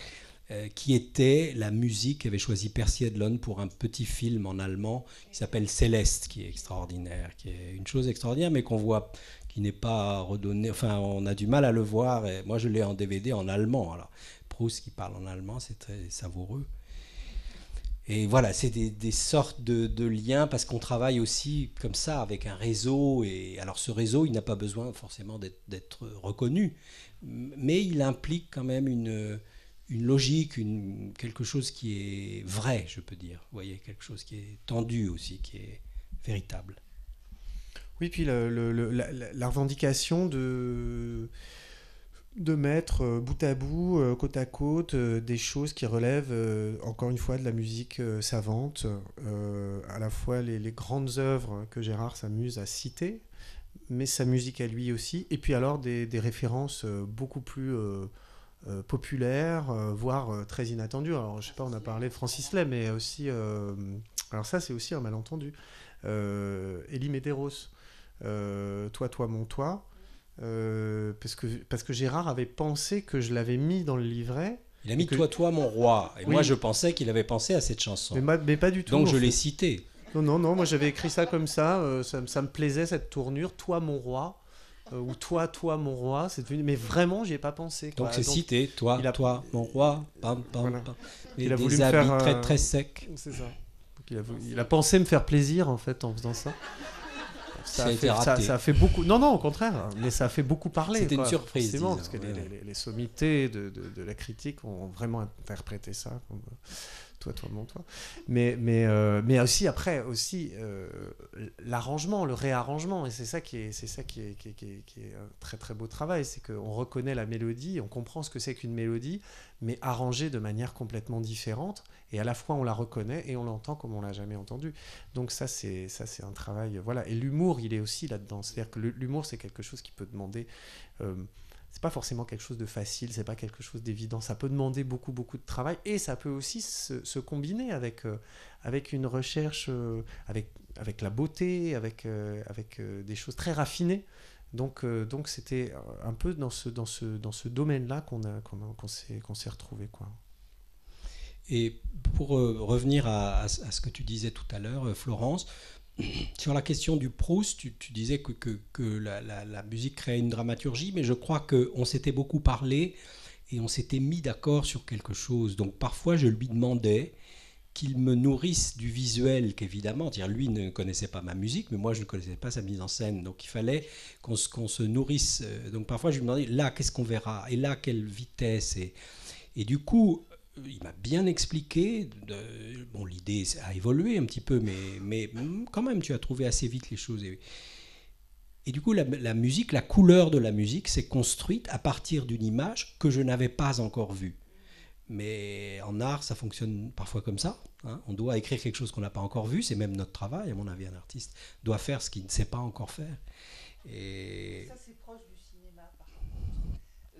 S3: euh, qui était la musique qu'avait choisi Percy Edlon pour un petit film en allemand qui s'appelle Céleste, qui est extraordinaire, qui est une chose extraordinaire, mais qu'on voit, qui n'est pas redonné, enfin on a du mal à le voir, moi je l'ai en DVD en allemand, alors Proust qui parle en allemand, c'est très savoureux. Et voilà, c'est des, sortes de, liens parce qu'on travaille aussi comme ça avec un réseau. Et alors ce réseau, il n'a pas besoin forcément d'être reconnu, mais il implique quand même une, logique, une, quelque chose qui est vrai, je peux dire. Vous voyez, quelque chose qui est tendu aussi, qui est véritable.
S4: Oui, puis la, revendication de de mettre euh, bout à bout, euh, côte à côte, euh, des choses qui relèvent, encore une fois, de la musique savante, à la fois les, grandes œuvres que Gérard s'amuse à citer, mais sa musique à lui aussi, et puis alors des, références beaucoup plus populaires, voire très inattendues. Alors, je sais pas, on a parlé de Francis Lay, mais aussi, alors ça, c'est aussi un malentendu. Elie Medeiros, Toi, toi, mon toi. Euh, parce, que, parce que Gérard avait pensé que je l'avais mis dans le livret.
S3: Il a mis Toi, toi, mon roi. Et moi, je pensais qu'il avait pensé à cette chanson.
S4: Mais, mais pas du tout.
S3: Donc, je l'ai cité.
S4: Non, non, non, moi j'avais écrit ça comme ça. Euh, ça, ça, me plaisait cette tournure. Toi, mon roi. Euh, ou Toi, toi, mon roi. C'est Mais vraiment, j'y ai pas pensé.
S3: Donc, c'est cité. Toi, a... toi, mon roi. Pam, pam,
S4: il a voulu me faire.
S3: Très, très sec.
S4: C'est ça. il, a il a pensé me faire plaisir en fait en faisant ça ça, a fait, ça, a fait beaucoup. Non, non, au contraire, mais ça a fait beaucoup parler.
S3: C'était une surprise.
S4: Disons, parce que les, sommités de, de, la critique ont vraiment interprété ça. Comme toi, toi, mon toi. Mais, mais, euh, mais aussi après, aussi euh, l'arrangement, le réarrangement, et c'est ça qui est, c'est ça qui est, qui, est, qui, est, un très très beau travail, c'est qu'on reconnaît la mélodie, on comprend ce que c'est qu'une mélodie, mais arrangée de manière complètement différente, et à la fois on la reconnaît et on l'entend comme on l'a jamais entendu. Donc ça c'est ça c'est un travail, voilà. Et l'humour, il est aussi là-dedans, c'est-à-dire que l'humour c'est quelque chose qui peut demander euh, c'est pas forcément quelque chose de facile, c'est pas quelque chose d'évident. Ça peut demander beaucoup, beaucoup de travail et ça peut aussi se, combiner avec, euh, avec une recherche, euh, avec, avec la beauté, avec, euh, avec des choses très raffinées. Donc, donc c'était un peu dans ce, dans ce, dans ce domaine-là qu'on s'est qu'on s'est retrouvé quoi.
S3: Et pour revenir à, à, ce que tu disais tout à l'heure, Florence, sur la question du Proust, tu, disais que, la, musique créait une dramaturgie, mais je crois qu'on s'était beaucoup parlé et on s'était mis d'accord sur quelque chose. Donc parfois, je lui demandais qu'il me nourrisse du visuel, qu'évidemment, lui ne connaissait pas ma musique, mais moi je ne connaissais pas sa mise en scène. Donc il fallait qu'on se, nourrisse. Euh, donc parfois, je lui demandais, là, qu'est-ce qu'on verra? Et là, quelle vitesse? Et, et du coup, il m'a bien expliqué. bon, l'idée a évolué un petit peu, mais, mais quand même, tu as trouvé assez vite les choses. Et, et du coup, la, musique, la couleur de la musique s'est construite à partir d'une image que je n'avais pas encore vue. Mais en art, ça fonctionne parfois comme ça. Hein. On doit écrire quelque chose qu'on n'a pas encore vu. C'est même notre travail, à mon avis. Un artiste doit faire ce qu'il ne sait pas encore faire.
S1: Et... Ça, c'est proche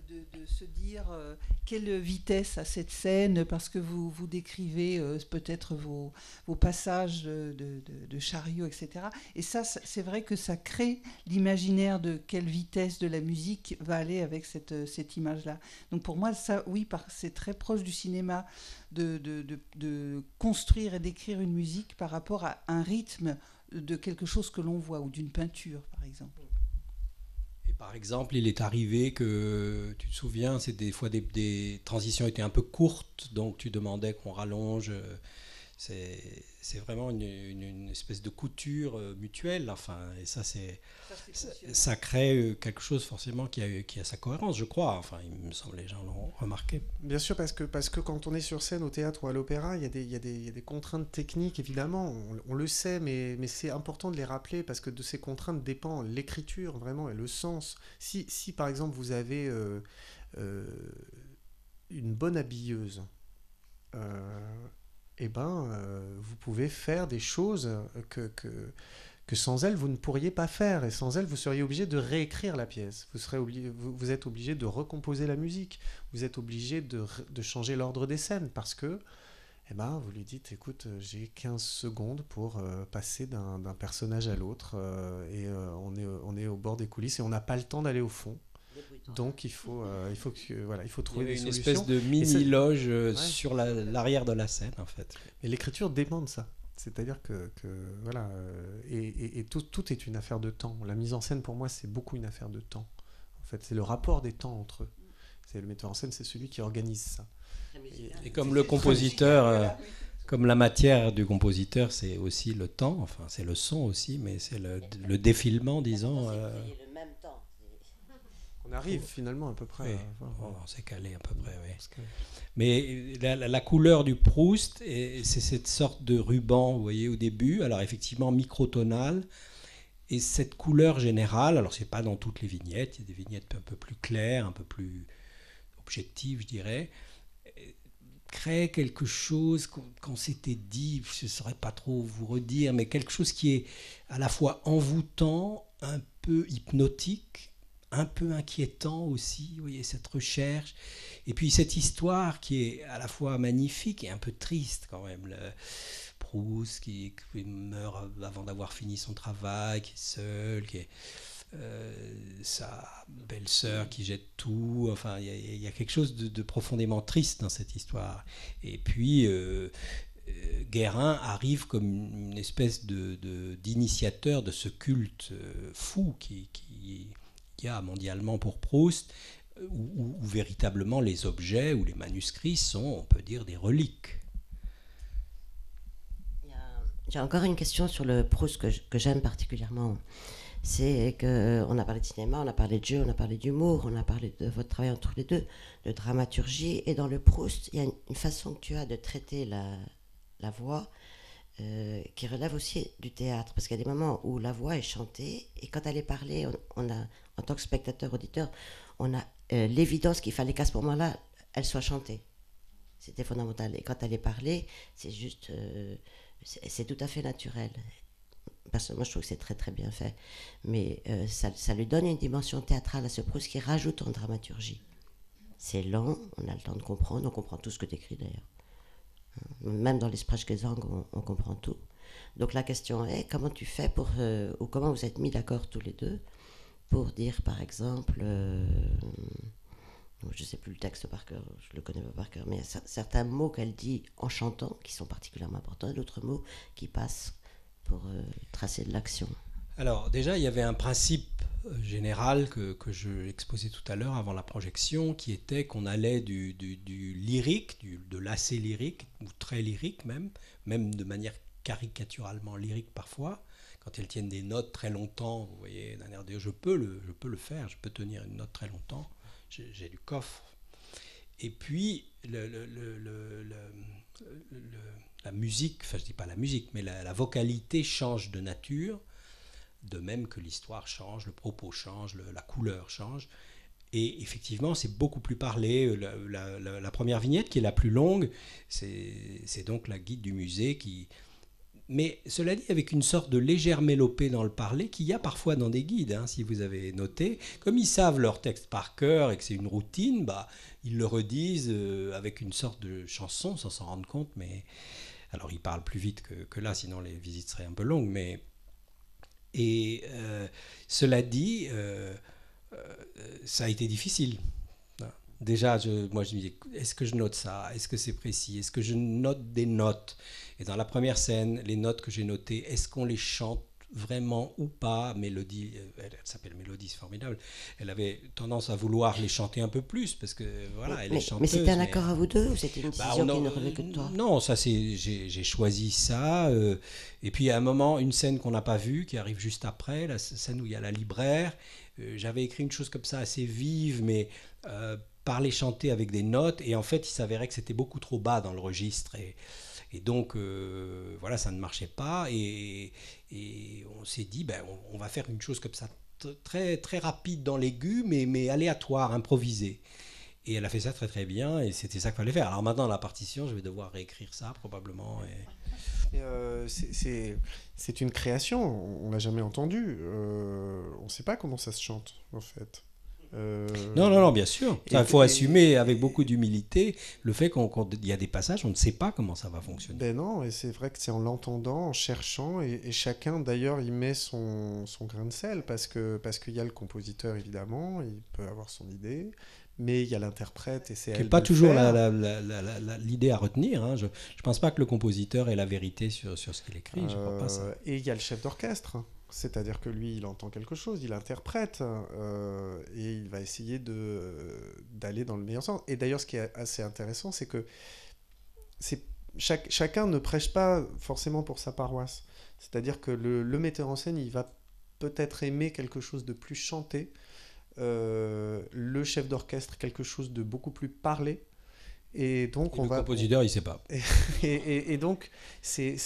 S1: de, se dire euh, quelle vitesse a cette scène, parce que vous, vous décrivez euh, peut-être vos, vos, passages de, de, chariot, etc. Et ça, c'est vrai que ça crée l'imaginaire de quelle vitesse de la musique va aller avec cette, euh, cette image-là. Donc pour moi, ça, oui, c'est très proche du cinéma de, de construire et d'écrire une musique par rapport à un rythme de quelque chose que l'on voit, ou d'une peinture, par exemple.
S3: Par exemple, il est arrivé que, tu te souviens, c'est des fois des, des, transitions étaient un peu courtes, donc tu demandais qu'on rallonge euh, c'est vraiment une, espèce de couture euh, mutuelle. Enfin, et ça, c'est ça, crée euh, quelque chose forcément qui a, qui a sa cohérence, je crois. Enfin, il me semble les gens l'ont remarqué.
S4: Bien sûr, parce que, parce que quand on est sur scène au théâtre ou à l'opéra, il, il, il y, a des contraintes techniques, évidemment. On, le sait, mais, mais c'est important de les rappeler parce que de ces contraintes dépend l'écriture, vraiment, et le sens. Si, si par exemple, vous avez euh, une bonne habilleuse, eh ben, euh, vous pouvez faire des choses que, que, que, sans elle, vous ne pourriez pas faire. Et sans elle, vous seriez obligé de réécrire la pièce. Vous, serez vous, êtes obligé de recomposer la musique. Vous êtes obligé de, de changer l'ordre des scènes parce que eh ben, vous lui dites, écoute, j'ai 15 secondes pour euh, passer d'un personnage à l'autre euh, et on, est, on est au bord des coulisses et on n'a pas le temps d'aller au fond. Donc il faut, euh, il faut que voilà, il faut trouver
S3: une espèce de mini loge euh, sur l'arrière de la scène en fait.
S4: Mais l'écriture demande ça. C'est-à-dire que, que, voilà, euh, et, et, tout, tout, est une affaire de temps. La mise en scène pour moi c'est beaucoup une affaire de temps. En fait, c'est le rapport des temps entre eux. C'est le metteur en scène, c'est celui qui organise ça.
S3: Et, comme le compositeur. comme la matière du compositeur, c'est aussi le temps, enfin c'est le son aussi, mais c'est le, le, défilement, disons.
S4: On arrive finalement à peu près.
S3: on s'est calé à peu près, oui. Mais la, couleur du Proust, c'est cette sorte de ruban, vous voyez, au début. Alors effectivement, microtonal. Et cette couleur générale, alors c'est pas dans toutes les vignettes, il y a des vignettes un peu plus claires, un peu plus objectives, je dirais, crée quelque chose qu'on s'était dit, je ne saurais pas trop vous redire, mais quelque chose qui est à la fois envoûtant, un peu hypnotique un peu inquiétant aussi, voyez, cette recherche. Et puis cette histoire qui est à la fois magnifique et un peu triste quand même. Le Proust qui, meurt avant d'avoir fini son travail, qui est seul, qui est... Euh, sa belle-sœur qui jette tout. Enfin, il y, a quelque chose de, profondément triste dans cette histoire. Et puis, euh, euh, Guérin arrive comme une espèce de d'initiateur de, ce culte fou qui, qui, y a mondialement pour Proust, euh, où, véritablement les objets ou les manuscrits sont, on peut dire, des reliques.
S2: J'ai encore une question sur le Proust que j'aime particulièrement. C'est qu'on a parlé de cinéma, on a parlé de jeu, on a parlé d'humour, on a parlé de votre travail entre les deux, de dramaturgie. Et dans le Proust, il y a une façon que tu as de traiter la, la voix euh, qui relève aussi du théâtre. Parce qu'il y a des moments où la voix est chantée et quand elle est parlée, on a en tant que spectateur, auditeur, on a euh, l'évidence qu'il fallait qu'à ce moment-là, elle soit chantée. C'était fondamental. Et quand elle est parlée, c'est juste, euh, c'est tout à fait naturel. personnellement, je trouve que c'est très très bien fait. Mais euh, ça, ça, lui donne une dimension théâtrale à ce Proust qui rajoute en dramaturgie. C'est lent, on a le temps de comprendre, on comprend tout ce que tu écris d'ailleurs. Même dans les Sprechgesang, on, on comprend tout. Donc la question est comment tu fais pour, ou comment vous êtes mis d'accord tous les deux pour dire par exemple, euh, je ne sais plus le texte par cœur, je le connais pas par cœur, mais certains mots qu'elle dit en chantant qui sont particulièrement importants, et d'autres mots qui passent pour euh, tracer de l'action.
S3: Alors déjà, il y avait un principe général que, que je exposais tout à l'heure avant la projection, qui était qu'on allait du, du, lyrique, du, de l'assez lyrique, ou très lyrique même, même de manière caricaturalement lyrique parfois, quand elles tiennent des notes très longtemps, vous voyez, d'un air de je peux le, je peux le faire, je peux tenir une note très longtemps, j'ai du coffre. Et puis la musique, enfin je dis pas la musique, mais la, vocalité change de nature, de même que l'histoire change, le propos change, la couleur change. Et effectivement, c'est beaucoup plus parlé. La, première vignette, qui est la plus longue, c'est donc la guide du musée qui, mais cela dit, avec une sorte de légère mélopée dans le parler qu'il y a parfois dans des guides, hein, si vous avez noté. Comme ils savent leur texte par cœur et que c'est une routine, bah, ils le redisent euh, avec une sorte de chanson sans s'en rendre compte. Mais alors ils parlent plus vite que, là, sinon les visites seraient un peu longues. Mais et euh, cela dit, euh, ça a été difficile. Déjà, je, moi je me dis, est-ce que je note ça? Est-ce que c'est précis? Est-ce que je note des notes? Et dans la première scène, les notes que j'ai notées, est-ce qu'on les chante vraiment ou pas? Mélodie, euh, elle, s'appelle Mélodie, c'est formidable. Elle avait tendance à vouloir les chanter un peu plus parce que voilà, elle
S2: mais,
S3: est chanteuse.
S2: Mais c'était un accord à vous deux ou c'était une bah, décision qui ne relevait que de toi?
S3: Non, ça c'est j'ai choisi ça. Euh, et puis à un moment, une scène qu'on n'a pas vue, qui arrive juste après, la scène où il y a la libraire. Euh, j'avais écrit une chose comme ça assez vive, mais parler chanter avec des notes et en fait il s'avérait que c'était beaucoup trop bas dans le registre et, donc euh, voilà ça ne marchait pas et, on s'est dit ben, on, va faire une chose comme ça très très rapide dans l'aigu mais, mais aléatoire improvisée et elle a fait ça très très bien et c'était ça qu'il fallait faire alors maintenant la partition je vais devoir réécrire ça probablement.
S4: Euh, c'est une création, on l'a jamais entendu. Euh, on ne sait pas comment ça se chante en fait.
S3: Euh, non, non, non, bien sûr. Il faut assumer avec beaucoup d'humilité le fait qu'il y a des passages, on ne sait pas comment ça va fonctionner.
S4: Ben non, et c'est vrai que c'est en l'entendant, en cherchant, et, chacun d'ailleurs y met son, son, grain de sel, parce qu'il parce qu'il y a le compositeur évidemment, il peut avoir son idée, mais il y a l'interprète et c'est elle.
S3: pas toujours l'idée à retenir. Hein. Je ne pense pas que le compositeur ait la vérité sur, sur ce qu'il écrit. je crois pas ça. Euh,
S4: et il y a le chef d'orchestre. C'est-à-dire que lui, il entend quelque chose, il interprète euh, et il va essayer d'aller dans le meilleur sens. Et d'ailleurs, ce qui est assez intéressant, c'est que chaque, chacun ne prêche pas forcément pour sa paroisse. C'est-à-dire que le, metteur en scène, il va peut-être aimer quelque chose de plus chanté, euh, le chef d'orchestre quelque chose de beaucoup plus parlé, et donc on
S3: le
S4: va.
S3: compositeur, il sait pas.
S4: Et, et, donc c'est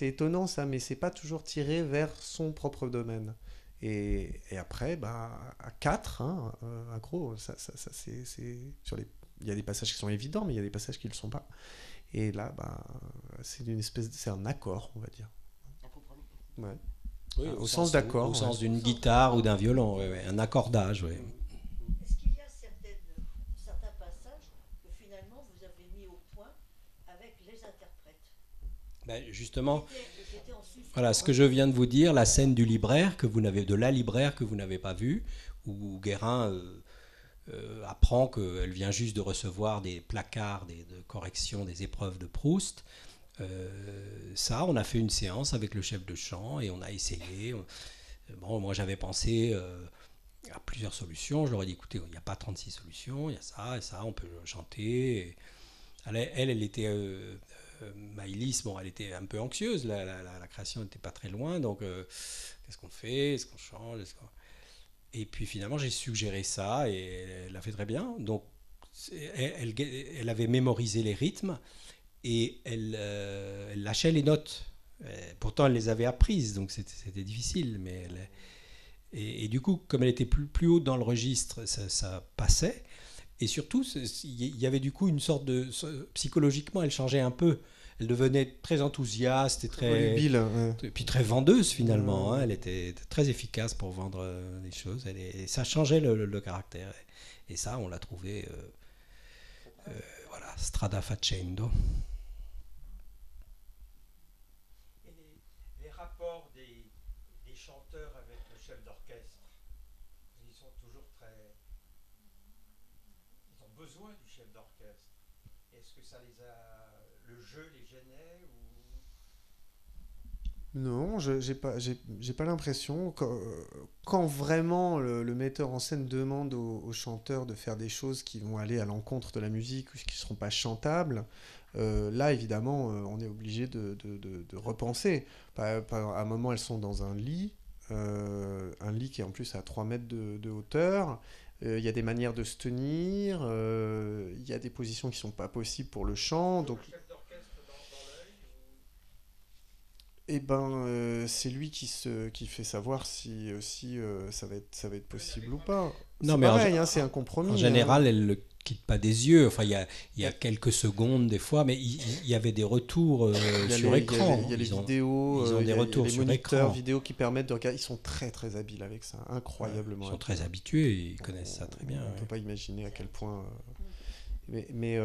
S4: étonnant ça, mais c'est pas toujours tiré vers son propre domaine. Et, après, bah, à 4, hein, euh, à gros, ça, ça, ça c'est sur les. Il y a des passages qui sont évidents, mais il y a des passages qui ne le sont pas. Et là, bah, c'est une espèce, c'est un accord, on va dire. Ouais.
S3: Oui, au, sens, d'accord. Au, sens d'une guitare ou d'un violon, un accordage, oui. Ben, justement, voilà ce que je viens de vous dire, la scène du libraire que vous n'avez de la libraire que vous n'avez pas vue, où Guérin euh, euh, apprend qu'elle vient juste de recevoir des placards des, de correction des épreuves de Proust. Euh, ça, on a fait une séance avec le chef de chant et on a essayé. Bon, moi j'avais pensé à plusieurs solutions. Je leur ai dit écoutez, il n'y a pas 36 solutions, il y a ça et ça, on peut chanter. Elle, elle, elle était Maïlis, bon, elle était un peu anxieuse, la, la, création n'était pas très loin, donc euh, qu'est-ce qu'on fait Est-ce qu'on change Et puis finalement, j'ai suggéré ça et elle l'a fait très bien. Donc, elle, elle, avait mémorisé les rythmes et elle, euh, lâchait les notes. pourtant, elle les avait apprises, donc c'était difficile, mais et, du coup, comme elle était plus, plus haute dans le registre, ça, ça passait. Et surtout, il y avait du coup une sorte de... Psychologiquement, elle changeait un peu elle devenait très enthousiaste et très,
S4: et
S3: puis très vendeuse finalement. Hein. Elle était très efficace pour vendre les choses. et ça changeait le, caractère. Et, ça, on l'a trouvé, voilà, strada facendo.
S4: Non, je n'ai pas, j'ai, pas l'impression. Quand, quand vraiment le, metteur en scène demande aux, chanteurs de faire des choses qui vont aller à l'encontre de la musique ou qui ne seront pas chantables, euh, là évidemment euh, on est obligé de, de, de, repenser. à un moment elles sont dans un lit, euh, un lit qui est en plus à 3 mètres de, hauteur. Il y a des manières de se tenir, il y a des positions qui ne sont pas possibles pour le chant. Donc... Eh ben, euh, c'est lui qui, se, qui fait savoir si, euh, si euh, ça, va être, ça va être possible ou pas. Non, mais pareil, hein, c'est un compromis.
S3: En général, elle le quitte pas des yeux. Enfin, il y a, y a, quelques secondes des fois, mais il y, avait des retours sur écran.
S4: Il y a les, vidéos, ils ont des retours les moniteurs vidéo qui permettent de regarder. Ils sont très très habiles avec ça, incroyablement.
S3: Ils sont très habitués, ils connaissent ça très bien.
S4: On ne peut pas imaginer à quel point. Mais, mais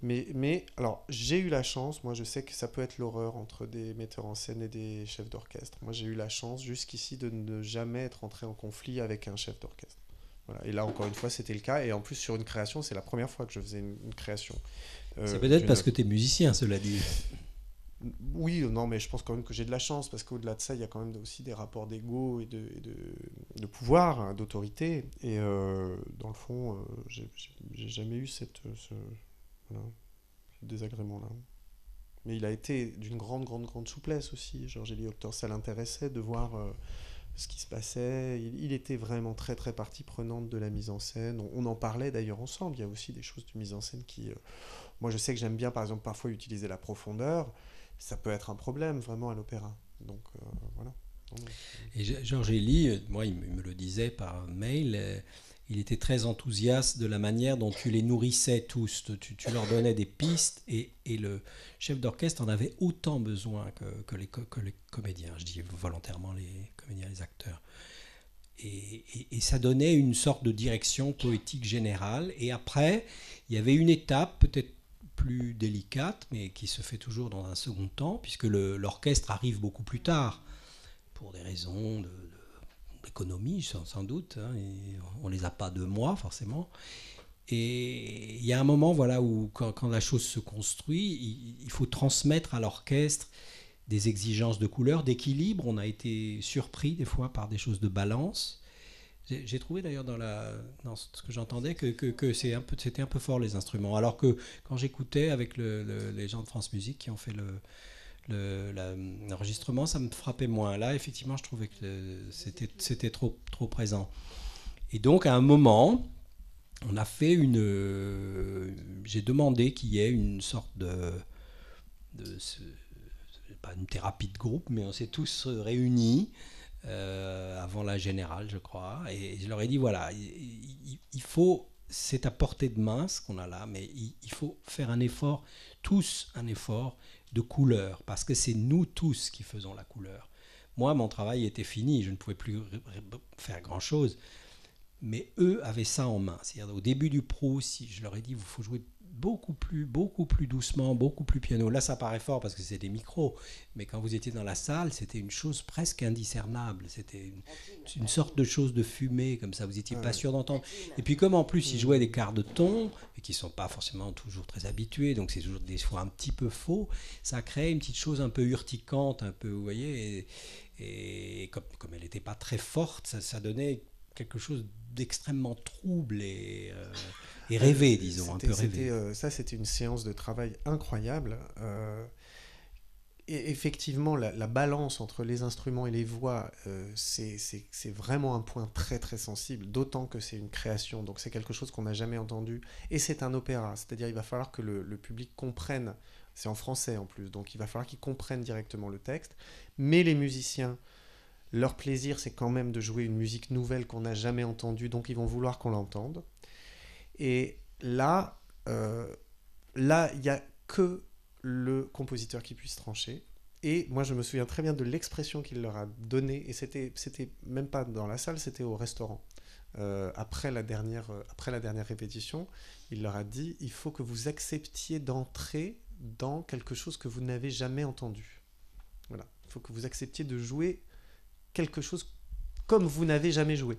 S4: mais, mais alors, j'ai eu la chance, moi je sais que ça peut être l'horreur entre des metteurs en scène et des chefs d'orchestre. Moi j'ai eu la chance jusqu'ici de ne jamais être entré en conflit avec un chef d'orchestre. Voilà. Et là encore une fois c'était le cas. Et en plus sur une création, c'est la première fois que je faisais une, création.
S3: Euh, c'est peut-être parce que tu es musicien, cela dit.
S4: Oui, non, mais je pense quand même que j'ai de la chance parce qu'au-delà de ça, il y a quand même aussi des rapports d'ego et de, de, pouvoir, hein, d'autorité. Et euh, dans le fond, euh, j'ai jamais eu cette, ce, voilà. désagrément-là. Mais il a été d'une grande, grande, grande souplesse aussi. Georges Octor, ça l'intéressait de voir euh, ce qui se passait. Il, était vraiment très, très partie prenante de la mise en scène. On, en parlait d'ailleurs ensemble. Il y a aussi des choses de mise en scène qui. Euh, moi, je sais que j'aime bien, par exemple, parfois utiliser la profondeur. Ça peut être un problème, vraiment, à l'opéra. Donc, euh, voilà.
S3: Et Georges Elie, moi, il me le disait par mail il était très enthousiaste de la manière dont tu les nourrissais tous. Tu, leur donnais des pistes et, le chef d'orchestre en avait autant besoin que, les, comédiens. Je dis volontairement les comédiens, les acteurs. Et, ça donnait une sorte de direction poétique générale. Et après, il y avait une étape peut-être plus délicate, mais qui se fait toujours dans un second temps, puisque l'orchestre arrive beaucoup plus tard, pour des raisons de économie, sans, doute. Hein, on les a pas de mois, forcément. Et il y a un moment voilà, où, quand, la chose se construit, il, faut transmettre à l'orchestre des exigences de couleur, d'équilibre. On a été surpris des fois par des choses de balance. J'ai trouvé d'ailleurs dans, dans ce que j'entendais que, que, c'était un, peu, un peu fort les instruments. Alors que quand j'écoutais avec les gens de France Musique qui ont fait le, l'enregistrement, ça me frappait moins. Là, effectivement, je trouvais que c'était trop, présent. Et donc, à un moment, on a fait une. J'ai demandé qu'il y ait une sorte de. de pas une thérapie de groupe, mais on s'est tous réunis euh, avant la générale, je crois. Et je leur ai dit voilà, il, faut. C'est à portée de main ce qu'on a là, mais il faut faire un effort, tous un effort de couleur, parce que c'est nous tous qui faisons la couleur. Moi, mon travail était fini, je ne pouvais plus faire grand-chose, mais eux avaient ça en main. C'est-à-dire au début du pro, si je leur ai dit, il faut jouer beaucoup plus, beaucoup plus doucement, beaucoup plus piano. Là, ça paraît fort parce que c'est des micros, mais quand vous étiez dans la salle, c'était une chose presque indiscernable. C'était une, sorte de chose de fumée, comme ça, vous n'étiez pas sûr d'entendre. Et puis, comme en plus, ils jouaient des quarts de ton, et qui ne sont pas forcément toujours très habitués, donc c'est toujours des fois un petit peu faux, ça crée une petite chose un peu urticante, un peu, vous voyez, et, comme, comme, elle n'était pas très forte, ça, donnait quelque chose d'extrêmement trouble et. Euh, et rêver, disons, un peu rêver.
S4: Euh, ça, c'était une séance de travail incroyable. Euh, et effectivement, la, balance entre les instruments et les voix, euh, c'est vraiment un point très très sensible, d'autant que c'est une création, donc c'est quelque chose qu'on n'a jamais entendu. Et c'est un opéra, c'est-à-dire il va falloir que le, public comprenne, c'est en français en plus, donc il va falloir qu'ils comprennent directement le texte. Mais les musiciens, leur plaisir, c'est quand même de jouer une musique nouvelle qu'on n'a jamais entendue, donc ils vont vouloir qu'on l'entende. Et là, euh, là, il n'y a que le compositeur qui puisse trancher. Et moi, je me souviens très bien de l'expression qu'il leur a donnée, et c'était, même pas dans la salle, c'était au restaurant. Euh, après, la dernière, euh, après la dernière répétition, il leur a dit il faut que vous acceptiez d'entrer dans quelque chose que vous n'avez jamais entendu. Voilà. Il faut que vous acceptiez de jouer quelque chose comme vous n'avez jamais joué.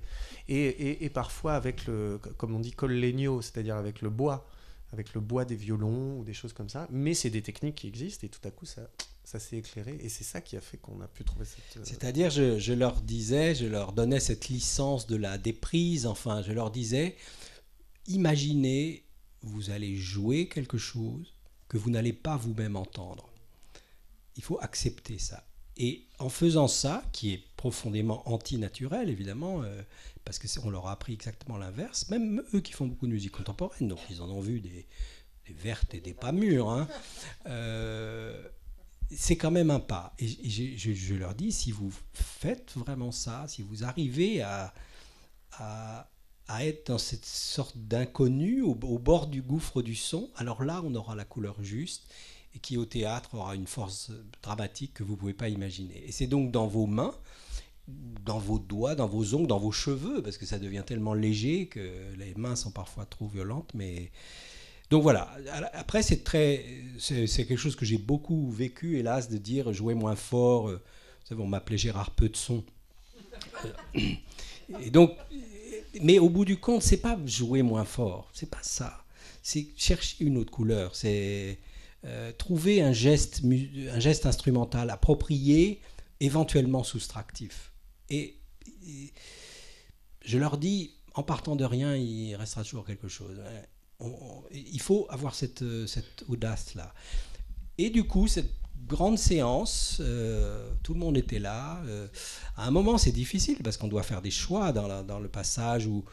S4: Et, et, parfois avec le, comme on dit, collegno, c'est-à-dire avec le bois, avec le bois des violons ou des choses comme ça. Mais c'est des techniques qui existent et tout à coup ça, ça s'est éclairé et c'est ça qui a fait qu'on a pu trouver cette.
S3: Euh, c'est-à-dire, je, je, leur disais, je leur donnais cette licence de la déprise. Enfin, je leur disais, imaginez, vous allez jouer quelque chose que vous n'allez pas vous-même entendre. Il faut accepter ça. Et en faisant ça, qui est profondément antinaturel, évidemment, euh, parce qu'on leur a appris exactement l'inverse, même eux qui font beaucoup de musique contemporaine, donc ils en ont vu des, vertes et des pas mûres, hein, euh, c'est quand même un pas. Et, je, leur dis, si vous faites vraiment ça, si vous arrivez à, à, être dans cette sorte d'inconnu au, au bord du gouffre du son, alors là, on aura la couleur juste et qui au théâtre aura une force dramatique que vous ne pouvez pas imaginer. Et c'est donc dans vos mains, dans vos doigts, dans vos ongles, dans vos cheveux, parce que ça devient tellement léger que les mains sont parfois trop violentes, mais... Donc voilà, après c'est très, c'est quelque chose que j'ai beaucoup vécu, hélas, de dire jouer moins fort. Vous savez, on m'appelait Gérard Peu de son. Et donc, mais au bout du compte, c'est pas jouer moins fort, c'est pas ça. C'est chercher une autre couleur. C'est euh, trouver un geste, un geste instrumental approprié, éventuellement soustractif. Et, je leur dis, en partant de rien, il restera toujours quelque chose. il faut avoir cette, cette audace-là. Et du coup, cette grande séance, euh, tout le monde était là. Euh, à un moment, c'est difficile parce qu'on doit faire des choix dans, le passage où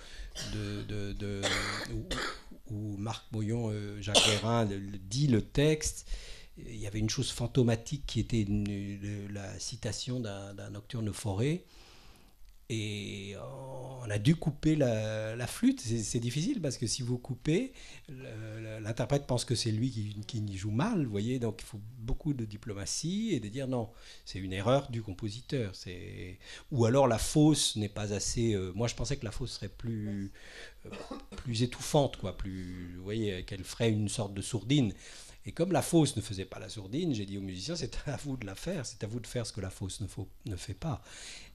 S3: Marc Moyon, euh, Jacques Guérin dit le texte, il y avait une chose fantomatique qui était la citation d'un nocturne forêt. Et on a dû couper la, flûte. C'est difficile parce que si vous coupez, l'interprète pense que c'est lui qui, qui, joue mal, vous voyez. Donc il faut beaucoup de diplomatie et de dire non, c'est une erreur du compositeur. Ou alors la fausse n'est pas assez. Euh, moi je pensais que la fausse serait plus, euh, plus étouffante, quoi. Plus, vous voyez, qu'elle ferait une sorte de sourdine. Et comme la fausse ne faisait pas la sourdine, j'ai dit aux musiciens, c'est à vous de la faire, c'est à vous de faire ce que la fausse ne, fait pas.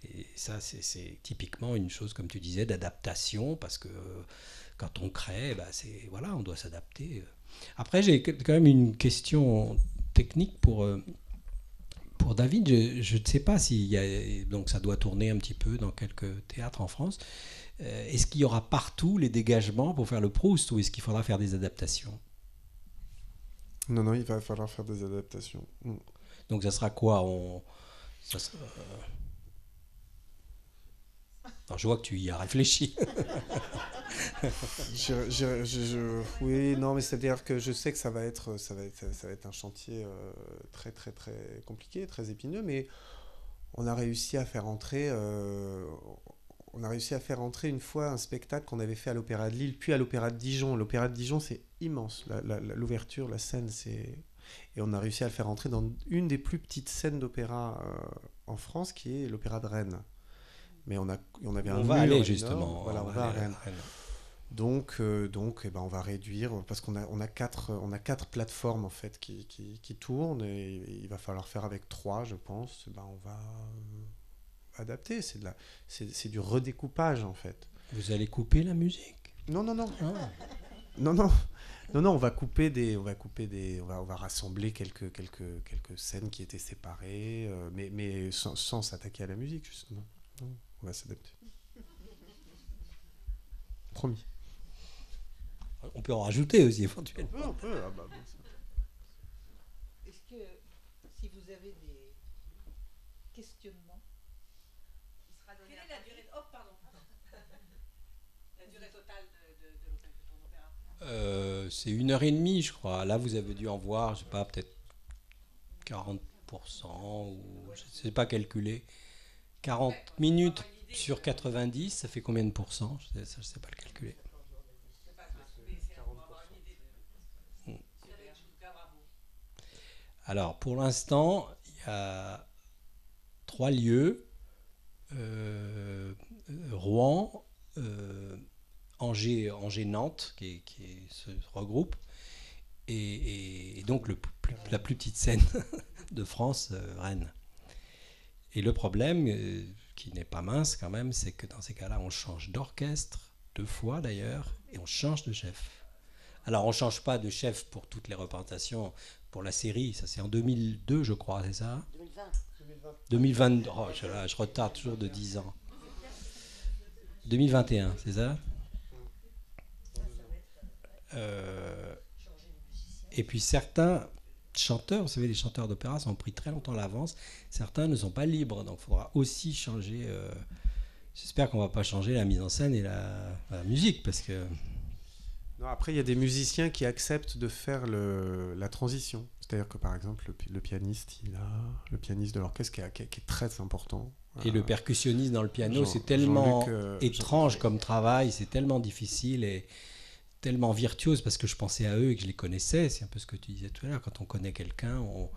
S3: Et ça, c'est typiquement une chose, comme tu disais, d'adaptation, parce que quand on crée, bah voilà, on doit s'adapter. Après, j'ai quand même une question technique pour, euh, pour David. Je ne sais pas s'il y a, donc ça doit tourner un petit peu dans quelques théâtres en France. Euh, est-ce qu'il y aura partout les dégagements pour faire le Proust ou est-ce qu'il faudra faire des adaptations?
S4: Non, non, il va falloir faire des adaptations. Mm.
S3: Donc ça sera quoi on... ça sera... Alors, je vois que tu y as réfléchi.
S4: oui, non, mais c'est-à-dire que je sais que ça va être, ça va être, ça va être un chantier euh, très, très, très compliqué, très épineux, mais on a réussi à faire entrer, euh, on a réussi à faire entrer une fois un spectacle qu'on avait fait à l'Opéra de Lille, puis à l'Opéra de Dijon. L'Opéra de Dijon, c'est immense. L'ouverture, la, scène, c'est. Et on a réussi à le faire entrer dans une des plus petites scènes d'opéra euh, en France, qui est l'Opéra de Rennes. Mais on, a, on avait un
S3: on va aller justement.
S4: Voilà, on, va, à Rennes. Donc, euh, donc eh ben, on va réduire parce qu'on a, on a, quatre, on a quatre plateformes en fait qui, qui, qui tournent et, il va falloir faire avec trois, je pense. Eh ben, on va adapter. C'est, de la, c'est, du redécoupage, en fait.
S3: Vous allez couper la musique?
S4: Non, non, non. Ah. Non, non. Non, non, on va couper des, on va couper des, on va, on va rassembler quelques, quelques, quelques scènes qui étaient séparées, euh, mais, mais sans, sans, s'attaquer à la musique justement. on va s'adapter. Promis.
S3: On peut en rajouter aussi éventuellement.
S4: On peut, on peut. Ah bah,
S1: Est-ce que si vous avez des questionnements
S3: Euh, c'est une heure et demie, je crois. Là, vous avez dû en voir, je sais pas, peut-être 40% ou je ne sais pas calculer. 40 minutes sur 90, ça fait combien de pourcents? Je ne sais, pas le calculer. Alors, pour l'instant, il y a trois lieux Rouen, Angers, Angers, Nantes, qui, se regroupe, et, donc la plus petite scène de France, Rennes. Et le problème, qui n'est pas mince quand même, c'est que dans ces cas-là, on change d'orchestre, deux fois d'ailleurs, et on change de chef. Alors on ne change pas de chef pour toutes les représentations, pour la série, ça c'est en 2002 je crois, c'est ça? 2020. 2020. Oh, je, je retarde toujours de 10 ans. 2021, c'est ça? euh, Et puis certains chanteurs, vous savez, les chanteurs d'opéra sont pris très longtemps à l'avance. Certains ne sont pas libres, donc il faudra aussi changer. Euh, j'espère qu'on ne va pas changer la mise en scène et la, musique, parce que.
S4: Non, après, il y a des musiciens qui acceptent de faire le, la transition. C'est-à-dire que par exemple, le, pianiste, il a le pianiste de l'orchestre qui, qui, est très important.
S3: Et le percussionniste dans le piano, c'est tellement euh, étrange comme travail, c'est tellement difficile et tellement virtuose parce que je pensais à eux et que je les connaissais. C'est un peu ce que tu disais tout à l'heure. Quand on connaît quelqu'un, on...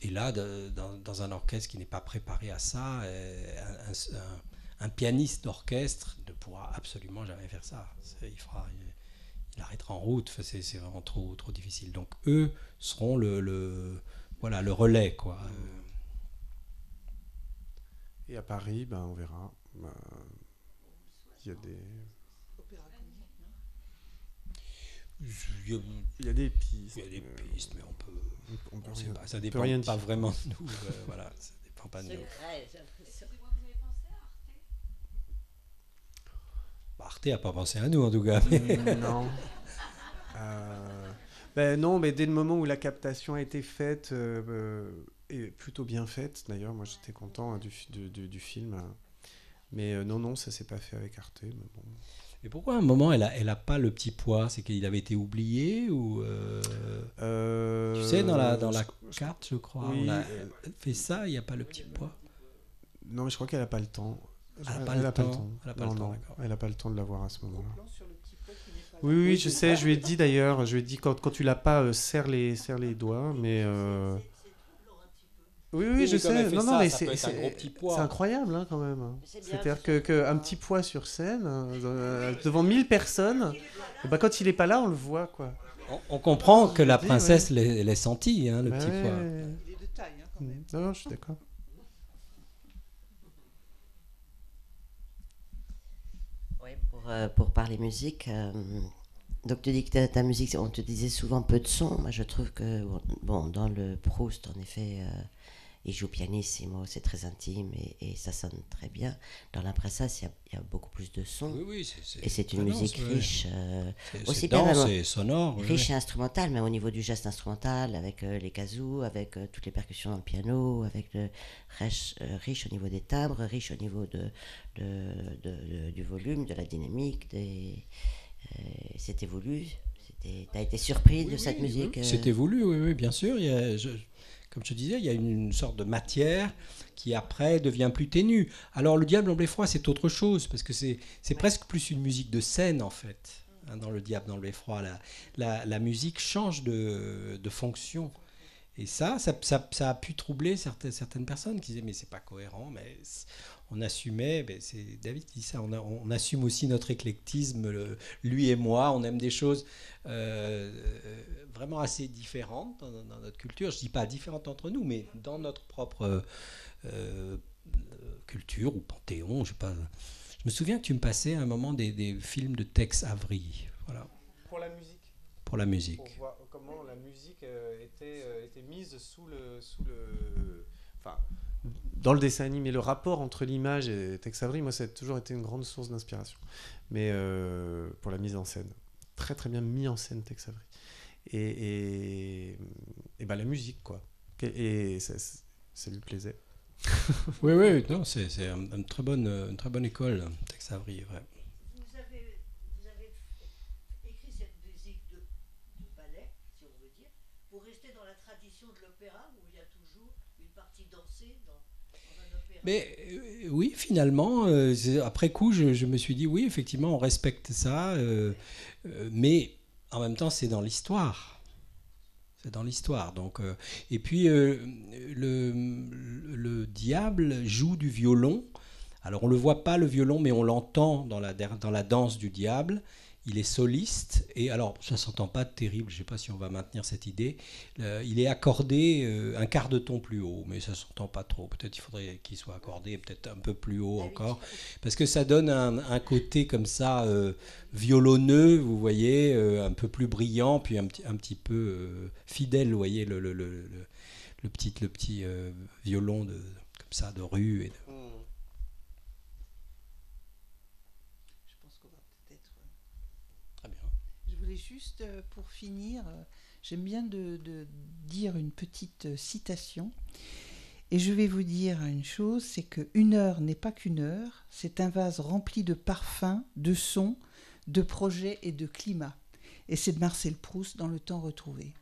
S3: et là, dans, un orchestre qui n'est pas préparé à ça, un, pianiste d'orchestre ne pourra absolument jamais faire ça. Il, fera, il, arrêtera en route. c'est vraiment trop, trop difficile. Donc eux seront le, voilà, le relais. quoi.
S4: Et à Paris, ben, on verra. Ben, il y a des
S3: Il y a des pistes. Il y a des pistes, mais on peut. On peut rien, pas, ça dépend rien pas vraiment de nous. euh, voilà, ça dépend pas de nous. Bah, Arte n'a pas pensé à nous en tout cas.
S4: non. Euh, ben non, mais dès le moment où la captation a été faite, euh, euh et plutôt bien faite d'ailleurs, moi j'étais content hein, du, du, du, film. Hein. Mais euh, non, non, ça s'est pas fait avec Arte. Mais bon.
S3: Mais pourquoi à un moment elle a, elle a pas le petit pois C'est qu'il avait été oublié ou euh, euh, Tu sais dans la dans la carte je crois on a euh, fait ça il n'y a pas le petit pois.
S4: Non mais je crois qu'elle n'a pas le temps.
S3: Elle n'a pas, le temps.
S4: Elle n'a pas, le temps. Elle n'a pas le temps de l'avoir à ce moment-là. Oui, oui, je sais. Je lui ai dit d'ailleurs. Je lui ai dit quand, quand tu l'as pas, serre les serre les doigts, mais. Oui, oui, je sais. Non, non, mais c'est incroyable hein, quand même. C'est-à-dire que, que, un petit poids sur scène, euh, devant 1000 personnes, bah, quand il est pas là, on le voit. quoi.
S3: On, comprend que la princesse l'ait senti, hein, le bah petit poids.
S4: Il est de taille. Hein, quand même. Non, non, je suis d'accord.
S2: Oui, pour, euh, pour parler musique. Euh, donc tu dis que ta, ta, musique, on te disait souvent peu de son. Moi je trouve que bon, dans le Proust, en effet, il joue pianissimo, c'est très intime et, ça sonne très bien. Dans la il y, a beaucoup plus de sons.
S3: Oui, oui,
S2: et c'est une musique riche, euh,
S3: aussi bien sonore,
S2: riche et instrumentale, mais au niveau du geste instrumental, avec euh, les kazoo, avec euh, toutes les percussions dans le piano, avec le riche, riche, au niveau des timbres, riche au niveau de, de, du volume, de la dynamique. Des, c'était voulu. Tu as été surpris de cette musique
S3: C'était voulu, oui, bien sûr. Il y a, comme je disais, il y a une, sorte de matière qui après devient plus ténue. Alors le Diable en froid, c'est autre chose, parce que c'est presque plus une musique de scène en fait. Hein, dans le Diable dans le beffroi, la, la, la, musique change de, de fonction. Et ça ça, ça, a pu troubler certaines, certaines personnes qui disaient mais c'est pas cohérent, mais on assumait, ben c'est David qui dit ça, on, on, assume aussi notre éclectisme, lui et moi, on aime des choses euh, vraiment assez différentes dans, notre culture. Je dis pas différentes entre nous, mais dans notre propre euh, culture ou panthéon, je sais pas. Je me souviens que tu me passais à un moment des, des films de Tex Avery, voilà.
S4: Pour la musique.
S3: Pour la musique.
S4: Pour voir comment la musique euh, était, était mise sous le, sous le, enfin dans le dessin animé, le rapport entre l'image et Tex Avery, moi, ça a toujours été une grande source d'inspiration. Mais euh, pour la mise en scène, très très bien mis en scène Tex Avery. Et, et, bah, la musique, quoi. Et, ça, ça, lui plaisait.
S3: oui, oui, non, c'est une, très bonne, une très bonne école, Tex Avery, vrai. Mais euh, oui, finalement, euh, après coup, je, me suis dit, oui, effectivement, on respecte ça, euh, mais en même temps, c'est dans l'histoire. C'est dans l'histoire. Donc, euh, et puis, euh, le, le, diable joue du violon. Alors, on ne le voit pas, le violon, mais on l'entend dans la, dans la danse du diable il est soliste, et alors ça s'entend pas terrible, je ne sais pas si on va maintenir cette idée, il est accordé euh, un quart de ton plus haut, mais ça s'entend pas trop, peut-être il faudrait qu'il soit accordé peut-être un peu plus haut ah encore, parce que ça donne un, côté comme ça euh, violonneux, vous voyez, euh, un peu plus brillant, puis un, petit, un petit peu fidèle, vous voyez, le, le, le, le petit, le petit violon de, comme ça de rue. Et de,
S1: juste euh, pour finir, euh, j'aime bien de, dire une petite euh, citation. Et je vais vous dire une chose, c'est qu'une heure n'est pas qu'une heure, c'est un vase rempli de parfums, de sons, de projets et de climat. Et c'est de Marcel Proust dans Le temps retrouvé.